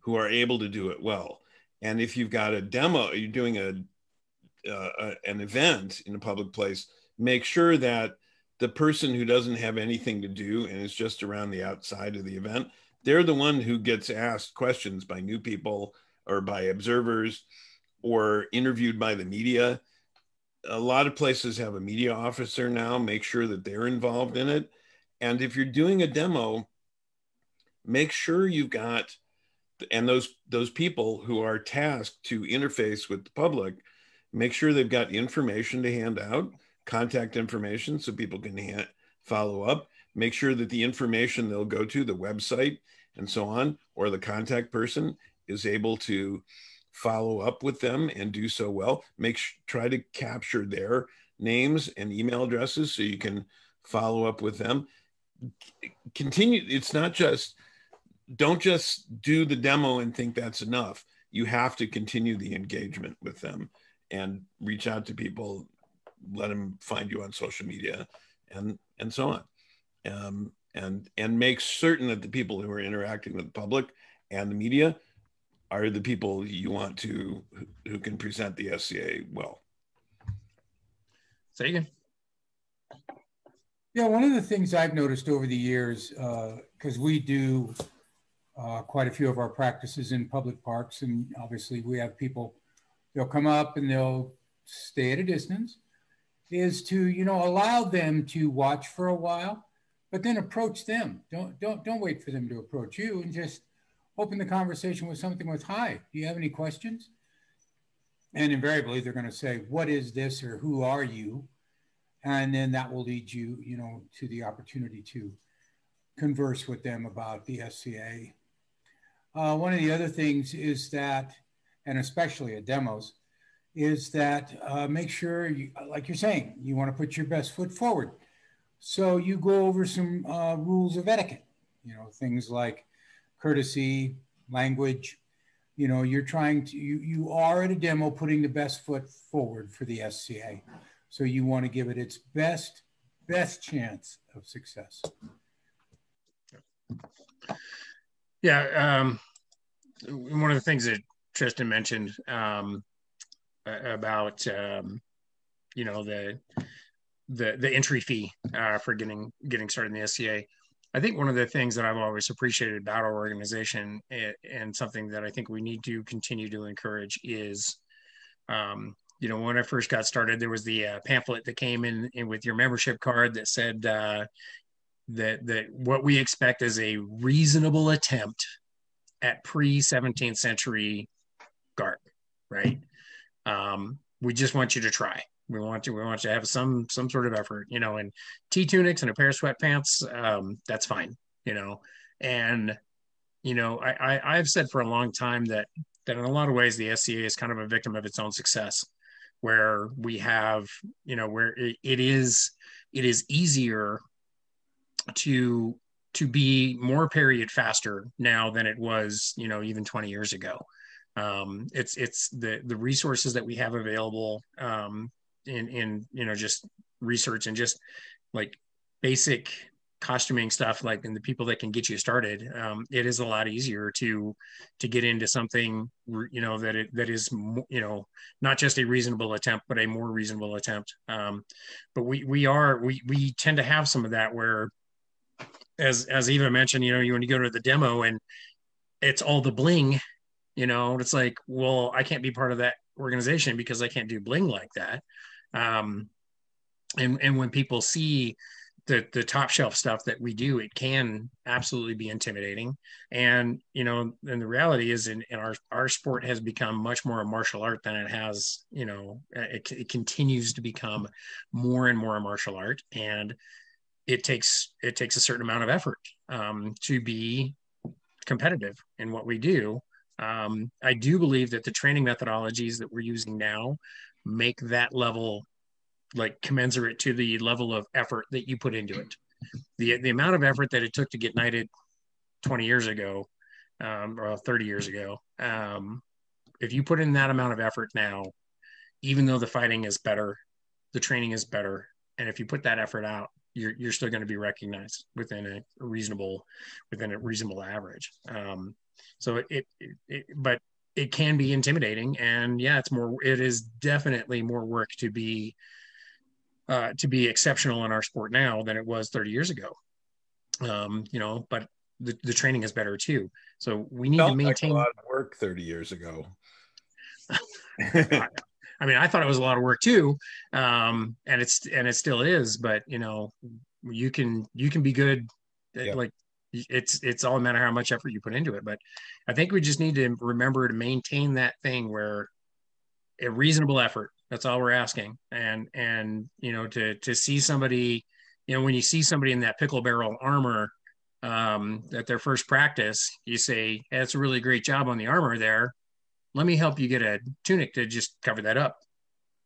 who are able to do it well. And if you've got a demo, you're doing a, uh, an event in a public place, make sure that the person who doesn't have anything to do and is just around the outside of the event, they're the one who gets asked questions by new people or by observers or interviewed by the media. A lot of places have a media officer now, make sure that they're involved in it. And if you're doing a demo, make sure you've got and those those people who are tasked to interface with the public make sure they've got information to hand out contact information so people can follow up make sure that the information they'll go to the website and so on or the contact person is able to follow up with them and do so well. Make try to capture their names and email addresses so you can follow up with them. Continue it's not just don't just do the demo and think that's enough. You have to continue the engagement with them and reach out to people, let them find you on social media, and and so on, um, and and make certain that the people who are interacting with the public and the media are the people you want to who can present the SCA well. Say again. Yeah, one of the things I've noticed over the years, because uh, we do uh, quite a few of our practices in public parks. And obviously, we have people, they'll come up and they'll stay at a distance, is to, you know, allow them to watch for a while, but then approach them. Don't, don't, don't wait for them to approach you and just open the conversation with something with, Hi, do you have any questions? And invariably, they're going to say, What is this or who are you? And then that will lead you, you know, to the opportunity to converse with them about the SCA uh, one of the other things is that, and especially at demos, is that uh, make sure, you, like you're saying, you want to put your best foot forward. So you go over some uh, rules of etiquette, you know, things like courtesy, language. You know, you're trying to, you, you are at a demo putting the best foot forward for the SCA. So you want to give it its best, best chance of success. Yeah. Um, one of the things that Tristan mentioned um, about, um, you know, the, the, the entry fee uh, for getting, getting started in the SCA. I think one of the things that I've always appreciated about our organization and, something that I think we need to continue to encourage is, um, you know, when I first got started, there was the uh, pamphlet that came in, in, with your membership card that said, uh, that that what we expect is a reasonable attempt at pre 17th century garb, right? Um, we just want you to try. We want you. We want you to have some some sort of effort, you know. And T tunics and a pair of sweatpants, um, that's fine, you know. And you know, I, I I've said for a long time that that in a lot of ways the SCA is kind of a victim of its own success, where we have, you know, where it, it is it is easier to to be more period faster now than it was you know even 20 years ago. Um, it's it's the the resources that we have available um, in in you know just research and just like basic costuming stuff like and the people that can get you started um, it is a lot easier to to get into something you know that it that is you know not just a reasonable attempt but a more reasonable attempt. Um, but we we are we we tend to have some of that where as as Eva mentioned, you know, you when you go to the demo and it's all the bling, you know, it's like, well, I can't be part of that organization because I can't do bling like that. Um, and and when people see the the top shelf stuff that we do, it can absolutely be intimidating. And you know, and the reality is, in, in our our sport has become much more a martial art than it has. You know, it, it continues to become more and more a martial art, and it takes it takes a certain amount of effort um, to be competitive in what we do. Um, I do believe that the training methodologies that we're using now make that level like commensurate to the level of effort that you put into it. The the amount of effort that it took to get knighted 20 years ago, um, or 30 years ago, um, if you put in that amount of effort now, even though the fighting is better, the training is better, and if you put that effort out, you're you're still going to be recognized within a reasonable within a reasonable average. Um, so it, it, it, but it can be intimidating, and yeah, it's more. It is definitely more work to be uh, to be exceptional in our sport now than it was 30 years ago. Um, you know, but the, the training is better too. So we need to maintain like a lot of work 30 years ago. I mean, I thought it was a lot of work too, um, and it's and it still is. But you know, you can you can be good. Yep. Like it's it's all a matter how much effort you put into it. But I think we just need to remember to maintain that thing where a reasonable effort that's all we're asking. And and you know to to see somebody, you know, when you see somebody in that pickle barrel armor um, at their first practice, you say, hey, "That's a really great job on the armor there. Let me help you get a tunic to just cover that up."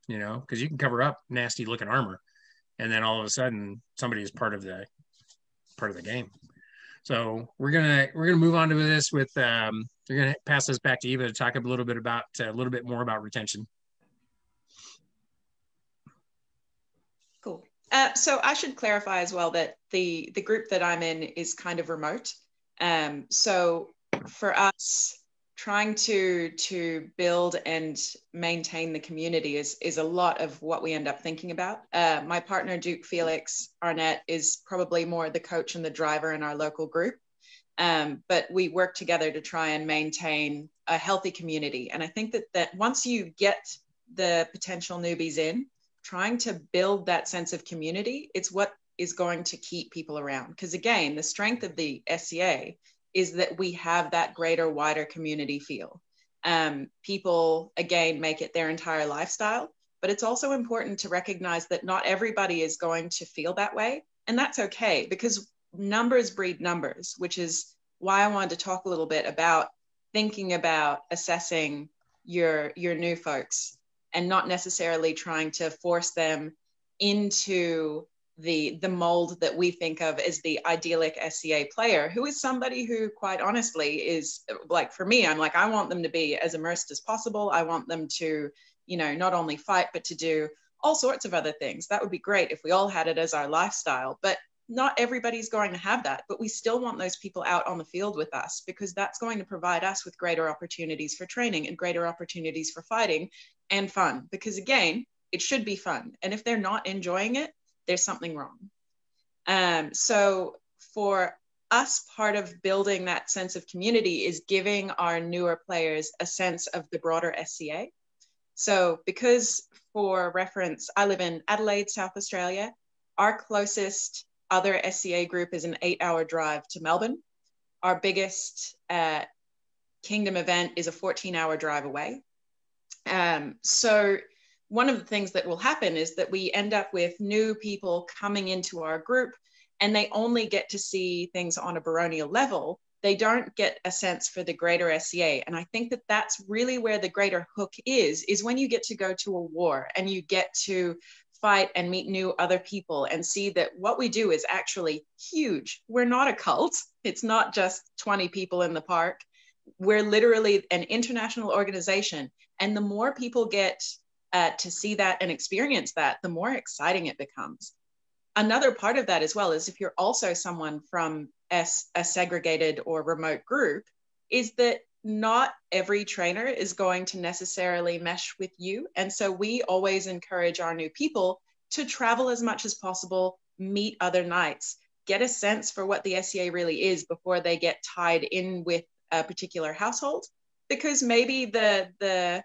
You know, because you can cover up nasty looking armor, and then all of a sudden somebody is part of the part of the game. So we're gonna we're gonna move on to this with um, we're gonna pass this back to Eva to talk a little bit about uh, a little bit more about retention. Uh, so I should clarify as well that the the group that I'm in is kind of remote. Um, so for us, trying to to build and maintain the community is is a lot of what we end up thinking about. Uh, my partner Duke Felix Arnett is probably more the coach and the driver in our local group, um, but we work together to try and maintain a healthy community. And I think that that once you get the potential newbies in, trying to build that sense of community, it's what is going to keep people around. Because again, the strength of the SCA is that we have that greater, wider community feel. Um, people, again, make it their entire lifestyle, but it's also important to recognize that not everybody is going to feel that way. And that's okay because numbers breed numbers, which is why I wanted to talk a little bit about thinking about assessing your your new folks and not necessarily trying to force them into the the mold that we think of as the idyllic SCA player, who is somebody who, quite honestly, is like for me, I'm like I want them to be as immersed as possible. I want them to, you know, not only fight but to do all sorts of other things. That would be great if we all had it as our lifestyle. But not everybody's going to have that, but we still want those people out on the field with us because that's going to provide us with greater opportunities for training and greater opportunities for fighting and fun. Because again, it should be fun. And if they're not enjoying it, there's something wrong. Um, so for us, part of building that sense of community is giving our newer players a sense of the broader SCA. So, because for reference, I live in Adelaide, South Australia, our closest other SCA group is an eight hour drive to Melbourne. Our biggest uh, Kingdom event is a 14 hour drive away. Um, so, one of the things that will happen is that we end up with new people coming into our group and they only get to see things on a baronial level. They don't get a sense for the greater SCA. And I think that that's really where the greater hook is, is when you get to go to a war and you get to fight and meet new other people and see that what we do is actually huge. We're not a cult. It's not just 20 people in the park. We're literally an international organization. And the more people get uh, to see that and experience that, the more exciting it becomes. Another part of that as well is if you're also someone from a, a segregated or remote group, is that not every trainer is going to necessarily mesh with you. And so we always encourage our new people to travel as much as possible, meet other knights, get a sense for what the SCA really is before they get tied in with a particular household. Because maybe the the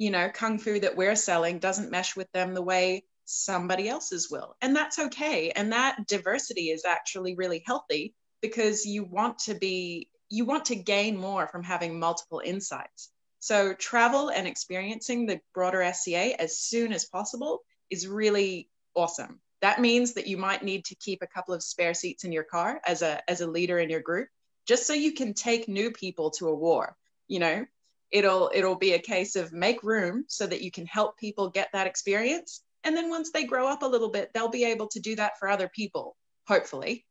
you know kung fu that we're selling doesn't mesh with them the way somebody else's will. And that's okay. And that diversity is actually really healthy because you want to be, you want to gain more from having multiple insights. So travel and experiencing the broader SCA as soon as possible is really awesome. That means that you might need to keep a couple of spare seats in your car as a as a leader in your group, just so you can take new people to a war. You know, it'll it'll be a case of make room so that you can help people get that experience, and then once they grow up a little bit, they'll be able to do that for other people, hopefully.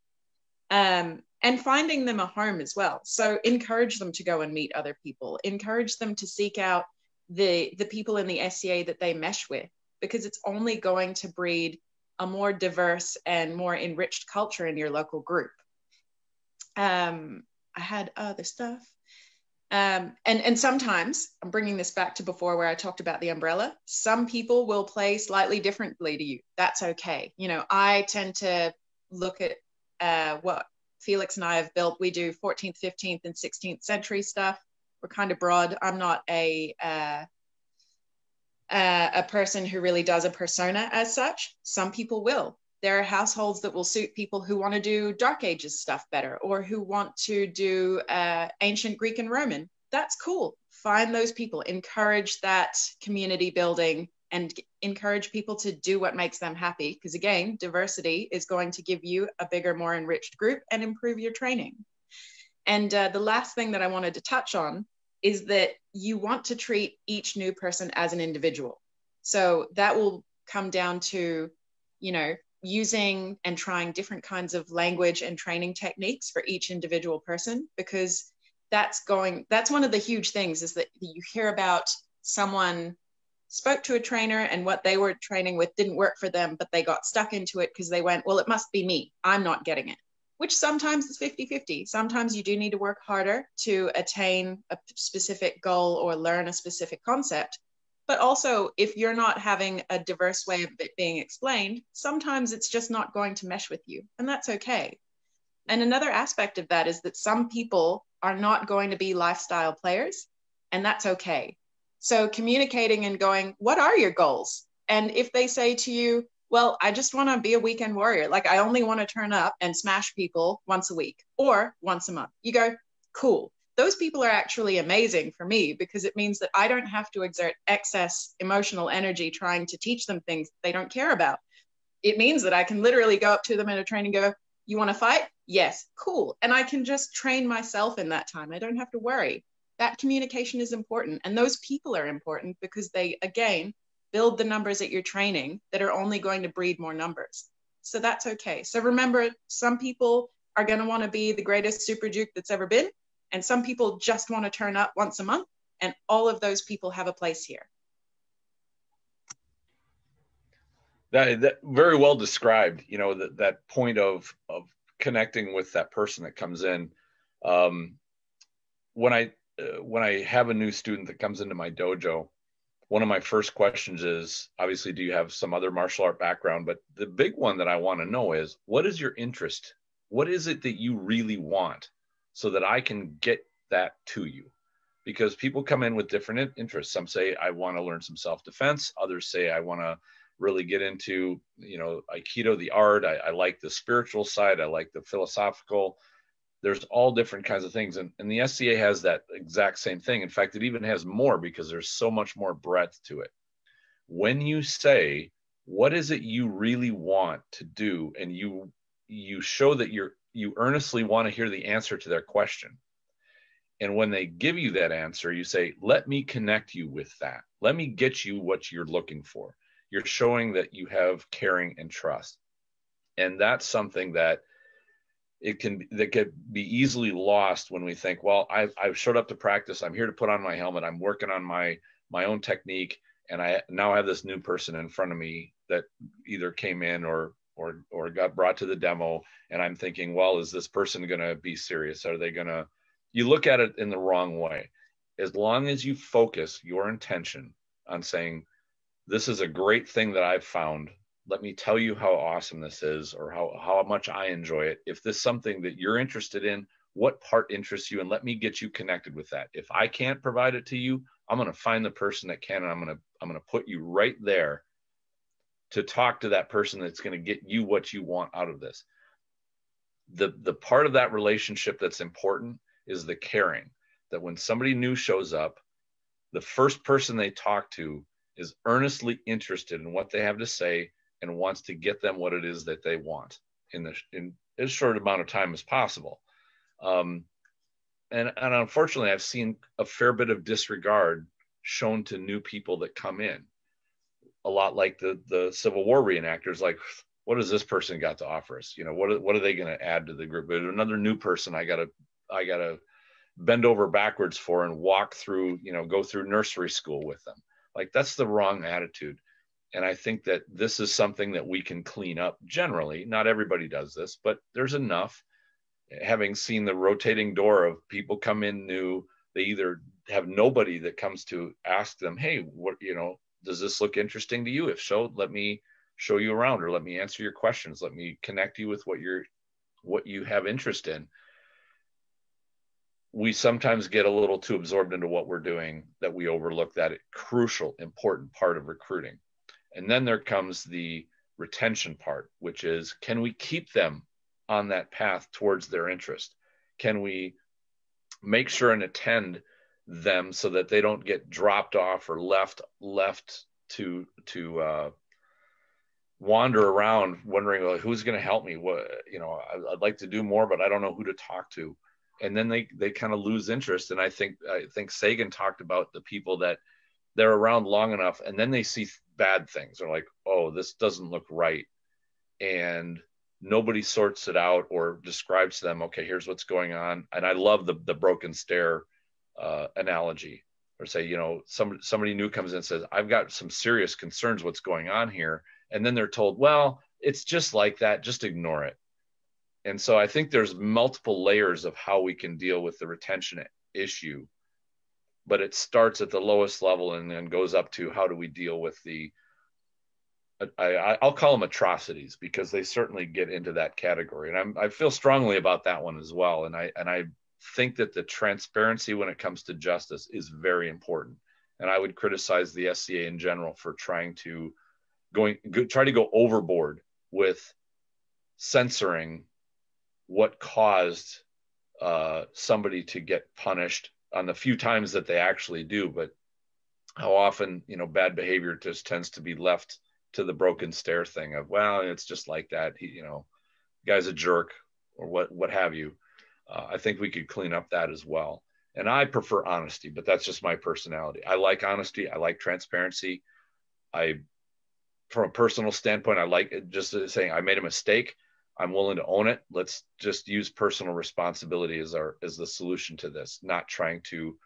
Um, and finding them a home as well. So encourage them to go and meet other people. Encourage them to seek out the the people in the SCA that they mesh with, because it's only going to breed a more diverse and more enriched culture in your local group. Um, I had other stuff. Um, and, and sometimes I'm bringing this back to before where I talked about the umbrella. Some people will play slightly differently to you. That's okay. You know, I tend to look at uh, what Felix and I have built. We do 14th, 15th, and 16th century stuff. We're kind of broad. I'm not a uh, uh, a person who really does a persona as such. Some people will. There are households that will suit people who want to do Dark Ages stuff better or who want to do uh, ancient Greek and Roman. That's cool. Find those people, encourage that community building and encourage people to do what makes them happy. Because again, diversity is going to give you a bigger, more enriched group and improve your training. And uh, the last thing that I wanted to touch on is that you want to treat each new person as an individual. So that will come down to, you know, using and trying different kinds of language and training techniques for each individual person because that's going that's one of the huge things is that you hear about someone spoke to a trainer and what they were training with didn't work for them but they got stuck into it because they went well it must be me i'm not getting it which sometimes is 50 50. Sometimes you do need to work harder to attain a specific goal or learn a specific concept. But also, if you're not having a diverse way of it being explained, sometimes it's just not going to mesh with you, and that's okay. And another aspect of that is that some people are not going to be lifestyle players, and that's okay. So, communicating and going, What are your goals? And if they say to you, well, I just want to be a weekend warrior. Like I only want to turn up and smash people once a week or once a month. You go, cool. Those people are actually amazing for me because it means that I don't have to exert excess emotional energy trying to teach them things they don't care about. It means that I can literally go up to them in a train and go, You want to fight? Yes, cool. And I can just train myself in that time. I don't have to worry. That communication is important. And those people are important because they, again, build the numbers at your training that are only going to breed more numbers. So that's okay. So remember, some people are going to want to be the greatest super duke that's ever been, and some people just want to turn up once a month, and all of those people have a place here. That, that very well described. You know that that point of of connecting with that person that comes in. Um, when I uh, when I have a new student that comes into my dojo, one of my first questions is obviously do you have some other martial art background but the big one that i want to know is what is your interest what is it that you really want so that i can get that to you. Because people come in with different interests. Some say i want to learn some self-defense. Others say i want to really get into you know aikido the art. I, I like the spiritual side. I like the philosophical. There's all different kinds of things. And, and the sca has that exact same thing. In fact it even has more because there's so much more breadth to it. When you say what is it you really want to do? and you you show that you're you earnestly want to hear the answer to their question. And when they give you that answer you say let me connect you with that. Let me get you what you're looking for. You're showing that you have caring and trust. And that's something that it can that could be easily lost when we think well I've, I've showed up to practice. I'm here to put on my helmet. I'm working on my my own technique. And i now have this new person in front of me that either came in or or or got brought to the demo and i'm thinking well is this person going to be serious are they going to you look at it in the wrong way as long as you focus your intention on saying this is a great thing that i've found let me tell you how awesome this is or how, how much I enjoy it. If this is something that you're interested in, what part interests you and let me get you connected with that. If I can't provide it to you, I'm going to find the person that can and I'm going to I'm going to put you right there to talk to that person that's going to get you what you want out of this. The the part of that relationship that's important is the caring. That when somebody new shows up, the first person they talk to is earnestly interested in what they have to say and wants to get them what it is that they want in the in as short amount of time as possible. Um, and, and unfortunately, I've seen a fair bit of disregard shown to new people that come in. A lot like the the Civil War reenactors, like what has this person got to offer us? You know, what what are they going to add to the group? But another new person, I gotta I gotta bend over backwards for and walk through, you know, go through nursery school with them. Like that's the wrong attitude. And I think that this is something that we can clean up generally. Not everybody does this, but there's enough. Having seen the rotating door of people come in new, they either have nobody that comes to ask them, hey, what, you know, does this look interesting to you? If so, let me show you around or let me answer your questions. Let me connect you with what you're, what you have interest in. We sometimes get a little too absorbed into what we're doing that we overlook that crucial, important part of recruiting and then there comes the retention part, which is can we keep them on that path towards their interest? Can we make sure and attend them so that they don't get dropped off or left left to to uh, wander around wondering well, who's going to help me? What you know I, would like to do more but i don't know who to talk to. And then they they kind of lose interest. And i think i think sagan talked about the people that they're around long enough and then they see bad things. They're like oh this doesn't look right. And nobody sorts it out or describes to them okay here's what's going on. And i love the, the broken stair uh, analogy or say you know somebody somebody new comes in and says i've got some serious concerns what's going on here? And then they're told well it's just like that just ignore it. And so i think there's multiple layers of how we can deal with the retention issue but it starts at the lowest level and then goes up to how do we deal with the I, will call them atrocities because they certainly get into that category, and I'm, I feel strongly about that one as well. And I and I think that the transparency when it comes to justice is very important. And I would criticize the SCA in general for trying to going go, try to go overboard with censoring what caused uh, somebody to get punished on the few times that they actually do, but how often, you know, bad behavior just tends to be left to the broken stair thing of, well, it's just like that. He, you know, guy's a jerk or what, what have you. Uh, I think we could clean up that as well. And I prefer honesty, but that's just my personality. I like honesty. I like transparency. I, from a personal standpoint, I like it, just saying I made a mistake. I'm willing to own it. Let's just use personal responsibility as our as the solution to this, not trying to,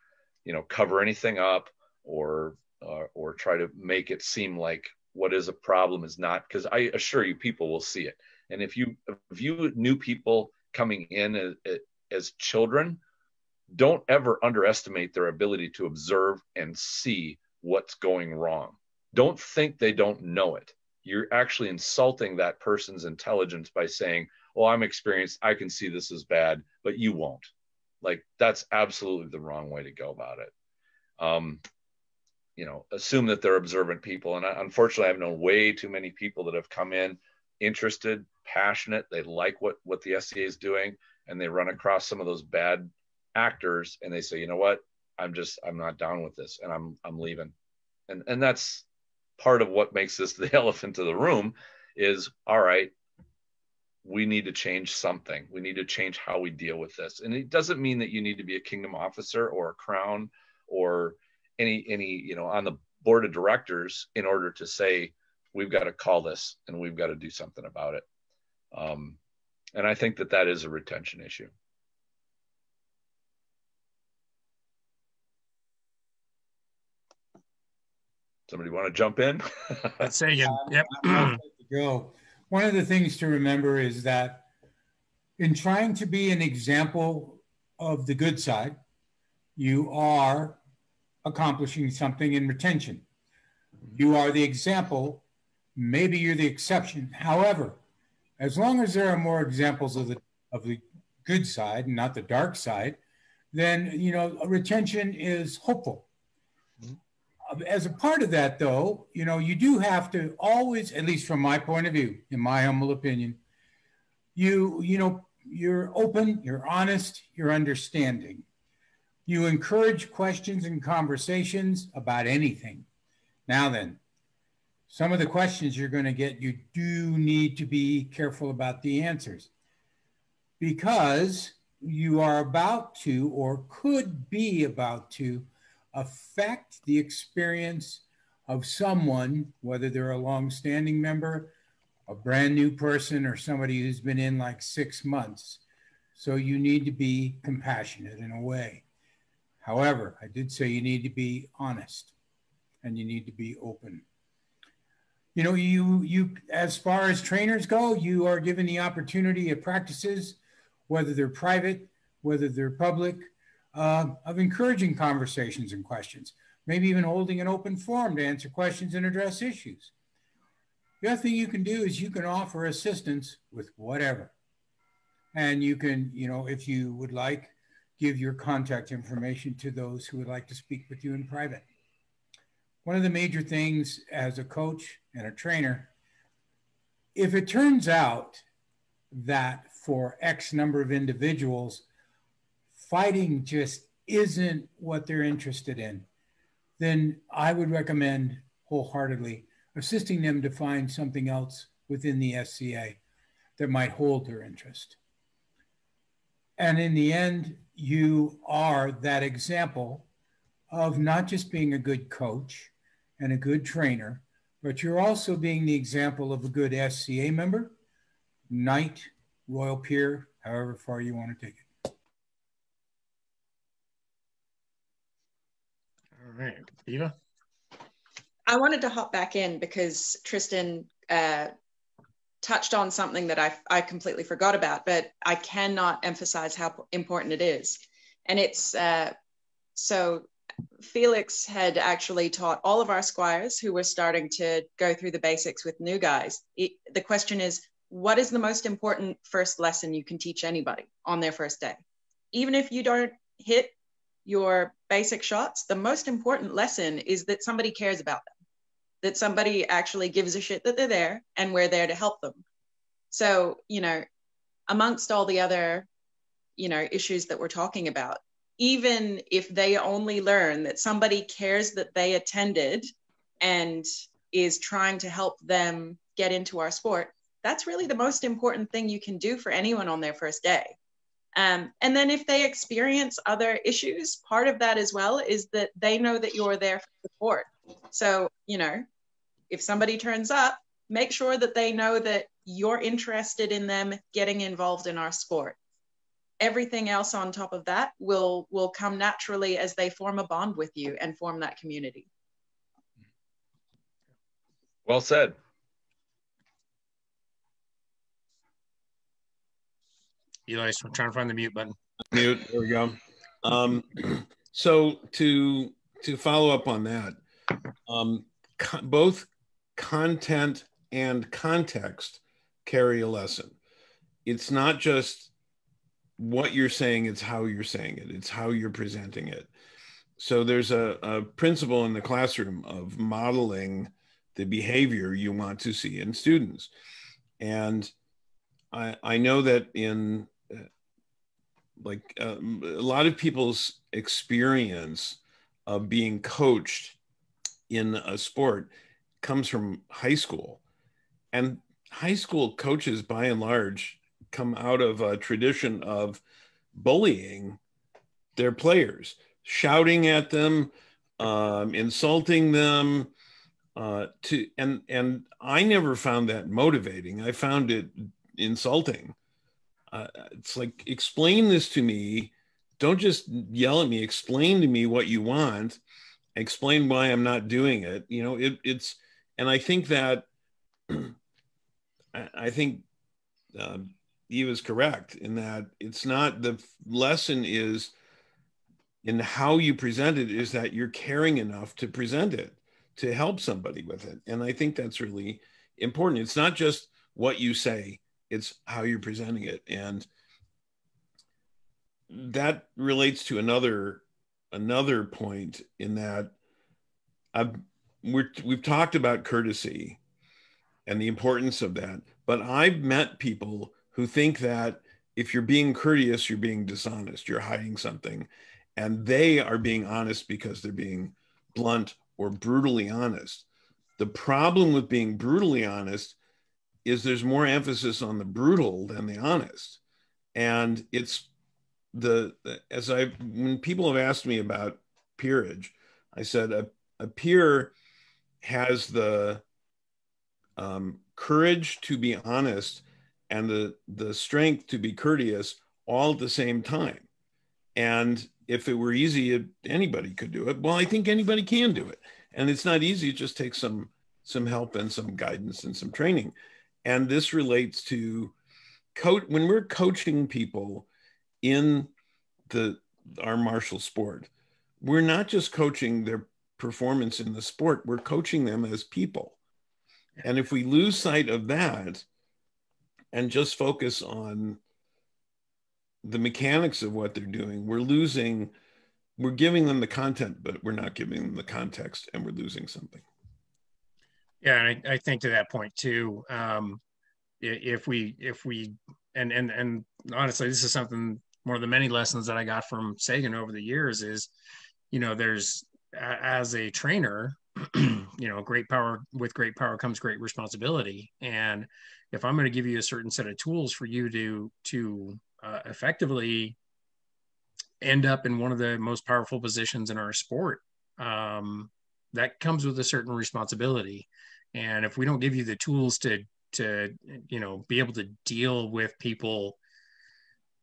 you know, cover anything up or uh, or try to make it seem like what is a problem is not. Because I assure you, people will see it. And if you view new people coming in as, children, don't ever underestimate their ability to observe and see what's going wrong. Don't think they don't know it you're actually insulting that person's intelligence by saying, "Oh, I'm experienced. I can see this is bad, but you won't." Like that's absolutely the wrong way to go about it. Um, you know, assume that they're observant people, and I, unfortunately, I've known way too many people that have come in interested, passionate. They like what what the SCA is doing, and they run across some of those bad actors, and they say, "You know what? I'm just I'm not down with this, and I'm I'm leaving." And and that's part of what makes this the elephant in the room is all right we need to change something we need to change how we deal with this and it doesn't mean that you need to be a kingdom officer or a crown or any any you know on the board of directors in order to say we've got to call this and we've got to do something about it um, and i think that that is a retention issue Somebody want to jump in? Let's say you. Um, yep. go. One of the things to remember is that in trying to be an example of the good side, you are accomplishing something in retention. You are the example, maybe you're the exception. However, as long as there are more examples of the of the good side and not the dark side, then you know retention is hopeful mm-hmm. um, as a part of that, though, you know, you do have to always, at least from my point of view, in my humble opinion, you, you know, you're open, you're honest, you're understanding. You encourage questions and conversations about anything. Now then, some of the questions you're going to get, you do need to be careful about the answers because you are about to or could be about to affect the experience of someone, whether they're a long-standing member, a brand new person, or somebody who's been in like six months. So you need to be compassionate in a way. However, I did say you need to be honest and you need to be open. You know, you you as far as trainers go, you are given the opportunity at practices, whether they're private, whether they're public, uh, of encouraging conversations and questions, maybe even holding an open forum to answer questions and address issues. The other thing you can do is you can offer assistance with whatever. And you can, you know, if you would like, give your contact information to those who would like to speak with you in private. One of the major things as a coach and a trainer, if it turns out that for X number of individuals, fighting just isn't what they're interested in, then I would recommend wholeheartedly assisting them to find something else within the SCA that might hold their interest. And in the end, you are that example of not just being a good coach and a good trainer, but you're also being the example of a good SCA member, knight, royal peer, however far you want to take it. All right, Eva. I wanted to hop back in because Tristan uh, touched on something that I, I completely forgot about, but I cannot emphasize how important it is. And it's uh, so Felix had actually taught all of our squires who were starting to go through the basics with new guys. It, the question is, what is the most important first lesson you can teach anybody on their first day? Even if you don't hit your basic shots, the most important lesson is that somebody cares about them, that somebody actually gives a shit that they're there and we're there to help them. So, you know, amongst all the other, you know, issues that we're talking about, even if they only learn that somebody cares that they attended and is trying to help them get into our sport, that's really the most important thing you can do for anyone on their first day. Um, and then if they experience other issues, part of that as well is that they know that you're there for support. So, you know, if somebody turns up, make sure that they know that you're interested in them getting involved in our sport. Everything else on top of that will will come naturally as they form a bond with you and form that community. Well said. Eli's trying to find the mute button. Mute. There we go. Um, so to to follow up on that, um, co- both content and context carry a lesson. It's not just what you're saying; it's how you're saying it. It's how you're presenting it. So there's a, a principle in the classroom of modeling the behavior you want to see in students, and I, I know that in like uh, a lot of people's experience of being coached in a sport comes from high school and high school coaches by and large come out of a tradition of bullying their players shouting at them um, insulting them uh, to and and i never found that motivating. I found it insulting. Uh, it's like explain this to me. Don't just yell at me. Explain to me what you want. Explain why i'm not doing it. You know it, it's and i think that i think uh, eve is correct in that it's not the lesson is in how you present it is that you're caring enough to present it to help somebody with it. And i think that's really important. It's not just what you say it's how you're presenting it. And that relates to another another point in that I've, we're, we've talked about courtesy and the importance of that, but I've met people who think that if you're being courteous, you're being dishonest, you're hiding something. And they are being honest because they're being blunt or brutally honest. The problem with being brutally honest is there's more emphasis on the brutal than the honest. And it's the, as I, when people have asked me about peerage, I said a, a peer has the um, courage to be honest and the, the strength to be courteous all at the same time. And if it were easy, anybody could do it. Well, I think anybody can do it. And it's not easy. It just takes some some help and some guidance and some training. And this relates to coach when we're coaching people in the our martial sport, we're not just coaching their performance in the sport, we're coaching them as people. And if we lose sight of that and just focus on the mechanics of what they're doing, we're losing, we're giving them the content, but we're not giving them the context and we're losing something. Yeah, and I, I think to that point too, um, if we if we and and and honestly, this is something more than many lessons that I got from Sagan over the years is, you know, there's as a trainer, you know, great power with great power comes great responsibility, and if I'm going to give you a certain set of tools for you to to uh, effectively end up in one of the most powerful positions in our sport, um, that comes with a certain responsibility. And if we don't give you the tools to to you know be able to deal with people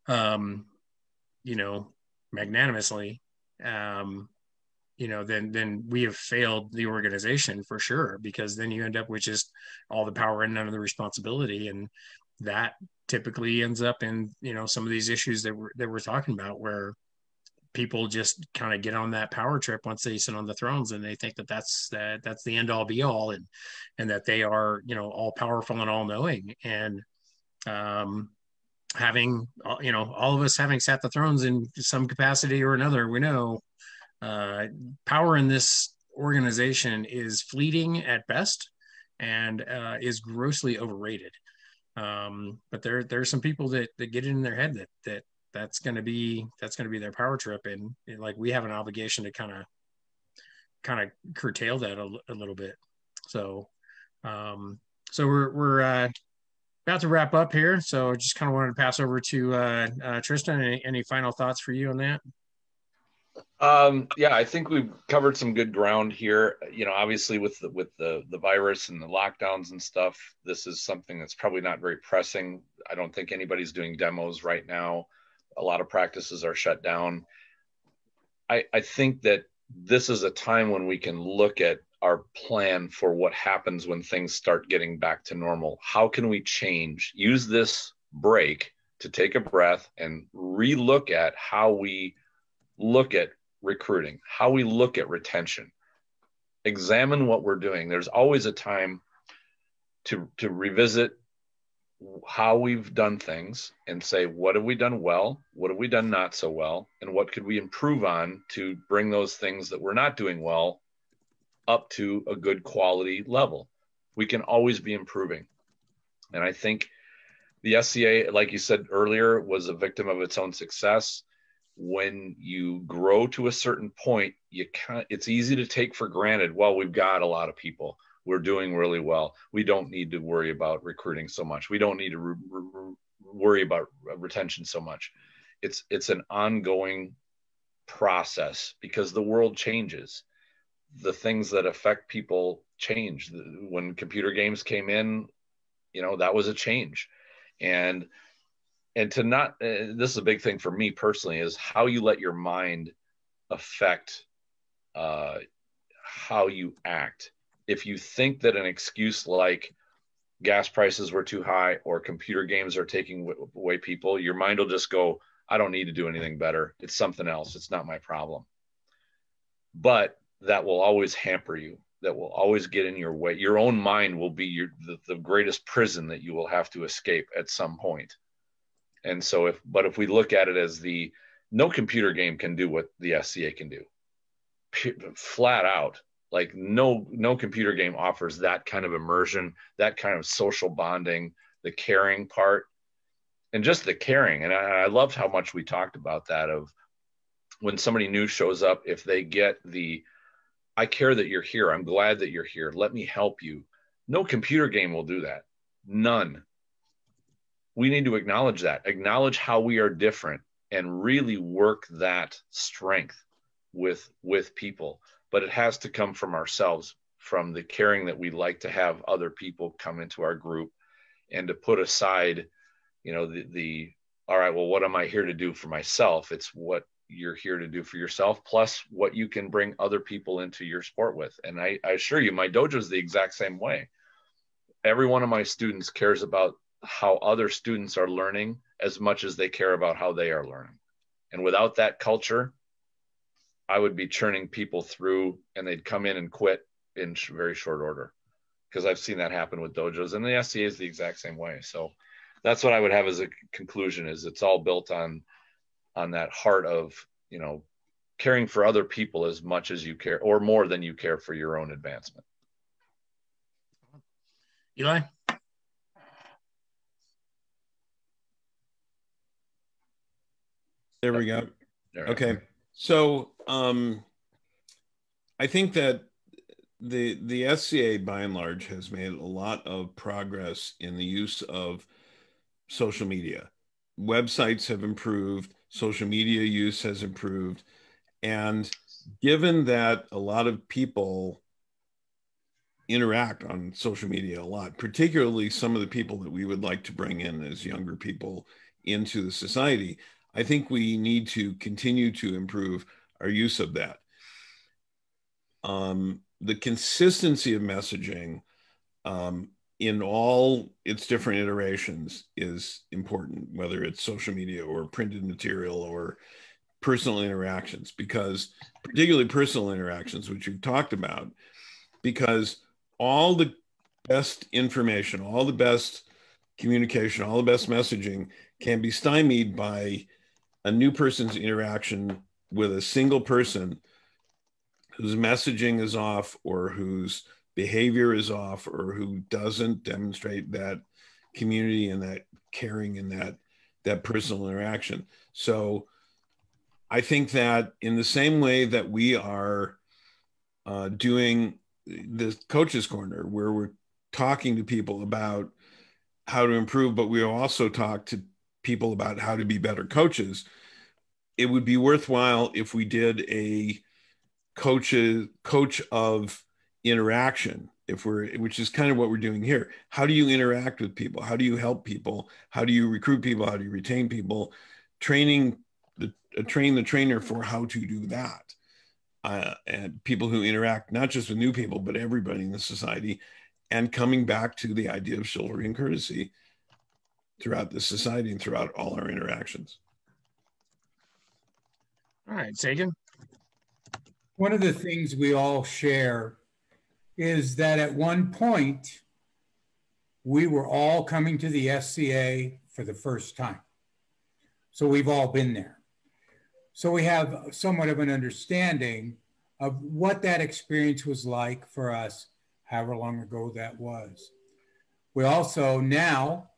um you know magnanimously um you know then then we have failed the organization for sure because then you end up with just all the power and none of the responsibility. And that typically ends up in you know some of these issues that we're that we're talking about where people just kind of get on that power trip once they sit on the thrones and they think that that's that that's the end all be all and and that they are you know all powerful and all knowing. And um having uh, you know all of us having sat the thrones in some capacity or another we know uh power in this organization is fleeting at best and uh, is grossly overrated. Um but there there are some people that that get it in their head that that that's going to be that's going to be their power trip. And, and, like we have an obligation to kind of kind of curtail that a, a, little bit. So um so we're we're uh about to wrap up here. So just kind of wanted to pass over to uh, uh tristan. Any, any final thoughts for you on that um yeah i think we've covered some good ground here you know obviously with the with the the virus and the lockdowns and stuff this is something that's probably not very pressing i don't think anybody's doing demos right now a lot of practices are shut down. I, I think that this is a time when we can look at our plan for what happens when things start getting back to normal. How can we change? Use this break to take a breath and relook at how we look at recruiting, how we look at retention. Examine what we're doing. There's always a time to to revisit how we've done things and say what have we done well? What have we done not so well? And what could we improve on to bring those things that we're not doing well up to a good quality level? We can always be improving. And i think the sca like you said earlier was a victim of its own success when you grow to a certain point you can't it's easy to take for granted well we've got a lot of people we're doing really well. We don't need to worry about recruiting so much. We don't need to re- re- worry about retention so much. It's it's an ongoing process because the world changes. The things that affect people change. When computer games came in, you know that was a change, and and to not uh, this is a big thing for me personally is how you let your mind affect uh, how you act if you think that an excuse like gas prices were too high or computer games are taking away people, your mind will just go, I don't need to do anything better. It's something else. It's not my problem. But that will always hamper you. That will always get in your way. Your own mind will be your the, the greatest prison that you will have to escape at some point. And so if but if we look at it as the no computer game can do what the SCA can do. Flat out like no no computer game offers that kind of immersion that kind of social bonding the caring part and just the caring. And I, I loved how much we talked about that of when somebody new shows up if they get the i care that you're here. I'm glad that you're here. Let me help you. No computer game will do that. None we need to acknowledge that acknowledge how we are different and really work that strength with with people. But it has to come from ourselves from the caring that we like to have other people come into our group and to put aside you know the, the all right well what am i here to do for myself? It's what you're here to do for yourself plus what you can bring other people into your sport with. And i, I assure you my dojo is the exact same way. Every one of my students cares about how other students are learning as much as they care about how they are learning and without that culture I would be churning people through and they'd come in and quit in very short order because I've seen that happen with dojos and the SCA is the exact same way. So that's what I would have as a conclusion is it's all built on on that heart of, you know, caring for other people as much as you care or more than you care for your own advancement. Eli? There we go. Okay. So um, I think that the the SCA by and large has made a lot of progress in the use of social media. Websites have improved, social media use has improved, and given that a lot of people interact on social media a lot, particularly some of the people that we would like to bring in as younger people into the society, I think we need to continue to improve our use of that. Um, the consistency of messaging um, in all its different iterations is important, whether it's social media or printed material or personal interactions, because particularly personal interactions, which you've talked about, because all the best information, all the best communication, all the best messaging can be stymied by a new person's interaction with a single person whose messaging is off or whose behavior is off or who doesn't demonstrate that community and that caring and that that personal interaction. So i think that in the same way that we are uh, doing the coaches corner where we're talking to people about how to improve but we also talk to people about how to be better coaches it would be worthwhile if we did a coaches coach of interaction if we're which is kind of what we're doing here. How do you interact with people? How do you help people? How do you recruit people? How do you retain people? Training the uh, train the trainer for how to do that. Uh, and people who interact not just with new people but everybody in the society and coming back to the idea of chivalry and courtesy throughout the society and throughout all our interactions all right, Sagan. One of the things we all share is that at one point, we were all coming to the SCA for the first time. So we've all been there. So we have somewhat of an understanding of what that experience was like for us, however long ago that was. We also now,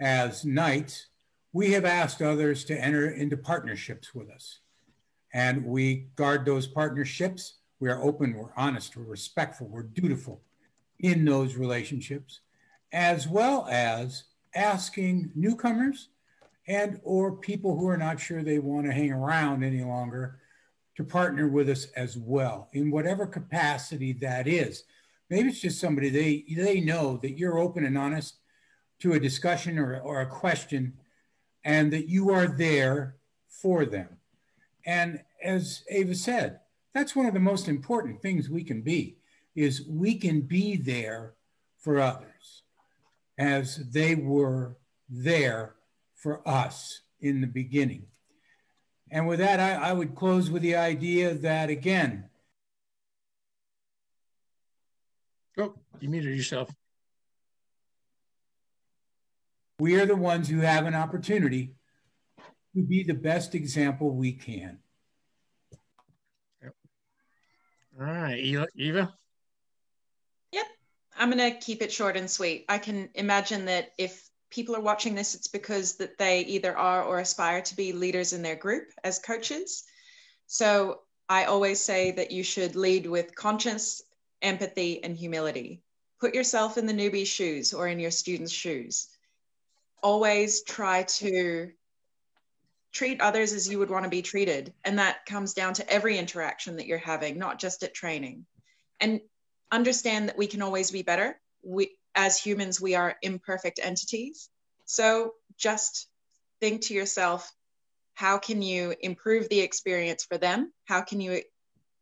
as knights, we have asked others to enter into partnerships with us and we guard those partnerships. We are open, we're honest, we're respectful, we're dutiful in those relationships, as well as asking newcomers and or people who are not sure they want to hang around any longer to partner with us as well in whatever capacity that is. Maybe it's just somebody they they know that you're open and honest to a discussion or, or a question and that you are there for them. And as Ava said, that's one of the most important things we can be is we can be there for others as they were there for us in the beginning. And with that, I, I would close with the idea that again, Oh, you muted yourself. We are the ones who have an opportunity to be the best example we can. All right, Eva. Yep, I'm gonna keep it short and sweet. I can imagine that if people are watching this, it's because that they either are or aspire to be leaders in their group as coaches. So I always say that you should lead with conscience, empathy, and humility. Put yourself in the newbie's shoes or in your student's shoes. Always try to treat others as you would want to be treated. And that comes down to every interaction that you're having, not just at training. And understand that we can always be better. We, as humans, we are imperfect entities. So just think to yourself, how can you improve the experience for them? How can you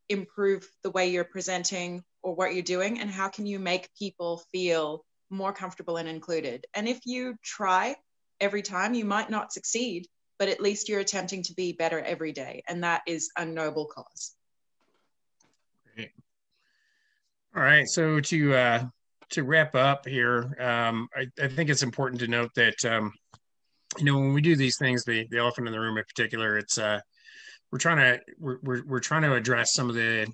improve the way you're presenting or what you're doing? And how can you make people feel more comfortable and included? And if you try every time, you might not succeed, but at least you're attempting to be better every day. And that is a noble cause. Great. All right. So to, uh, to wrap up here, um, I, I, think it's important to note that um, you know, when we do these things, the the elephant in the room in particular, it's uh, we're trying to we're, we're, we're trying to address some of the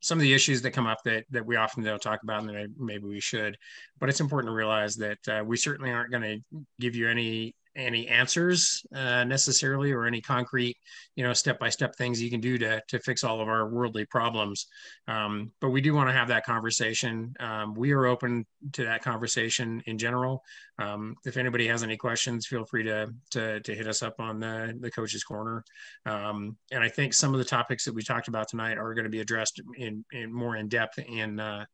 some of the issues that come up that that we often don't talk about and maybe we should but it's important to realize that uh, we certainly aren't going to give you any any answers uh, necessarily or any concrete you know step by step things you can do to to fix all of our worldly problems. Um, but we do want to have that conversation. Um, we are open to that conversation in general. Um, if anybody has any questions feel free to to, to hit us up on the the coaches corner. Um, and i think some of the topics that we talked about tonight are going to be addressed in, in more in depth in uh,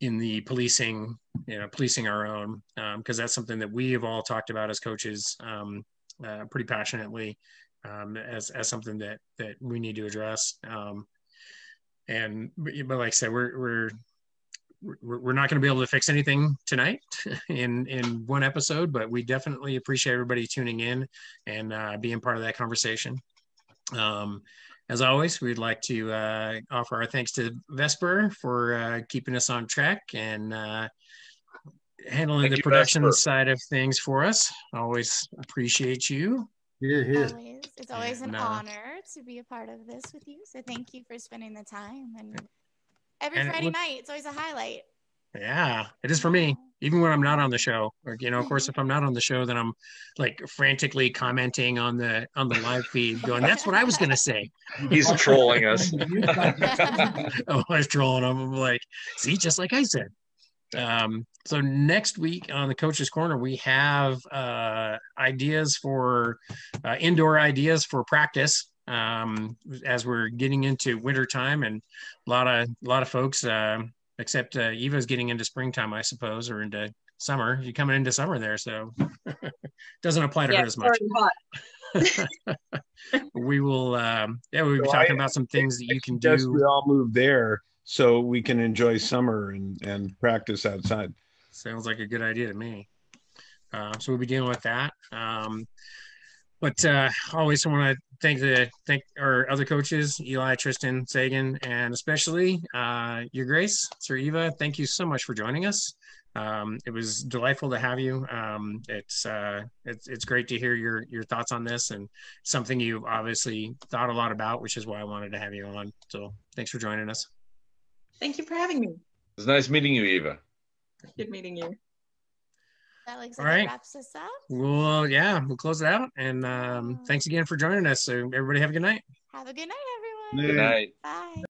in the policing, you know, policing our own, because um, that's something that we have all talked about as coaches um, uh, pretty passionately um, as, as something that that we need to address. Um, and but like I said, we're we're we're not going to be able to fix anything tonight in in one episode, but we definitely appreciate everybody tuning in and uh, being part of that conversation. Um, as always, we'd like to uh, offer our thanks to Vesper for uh, keeping us on track and uh, handling Thank the you, production Vesper. side of things for us. Always appreciate you. Here, here. Always. It's always an uh, honor to be a part of this with you. So thank you for spending the time. And every and Friday it night, it's always a highlight. Yeah, it is for me. Even when I'm not on the show, or you know, of course, if I'm not on the show, then I'm like frantically commenting on the on the live feed, going, "That's what I was gonna say." He's trolling us. oh, I was trolling him. I'm like, see, just like I said. Um, so next week on the coaches corner, we have uh, ideas for uh, indoor ideas for practice um, as we're getting into winter time and a lot of a lot of folks uh, except uh, Eva's getting into springtime, I suppose, or into summer. You're coming into summer there, so doesn't apply to yeah, her as much. we will, um, yeah, we'll be so talking I, about some things that you can do. We all move there so we can enjoy summer and and practice outside. Sounds like a good idea to me. Uh, so we'll be dealing with that. Um, but uh, always want to thank the thank our other coaches, Eli, Tristan, Sagan, and especially uh, Your Grace, Sir Eva. Thank you so much for joining us. Um, it was delightful to have you. Um, it's, uh, it's it's great to hear your your thoughts on this and something you've obviously thought a lot about, which is why I wanted to have you on. So thanks for joining us. Thank you for having me. It was nice meeting you, Eva. Good meeting you that looks like All right. wraps us up. Well, yeah, we'll close it out. And um, thanks again for joining us. So everybody have a good night. Have a good night, everyone. Good night. Bye.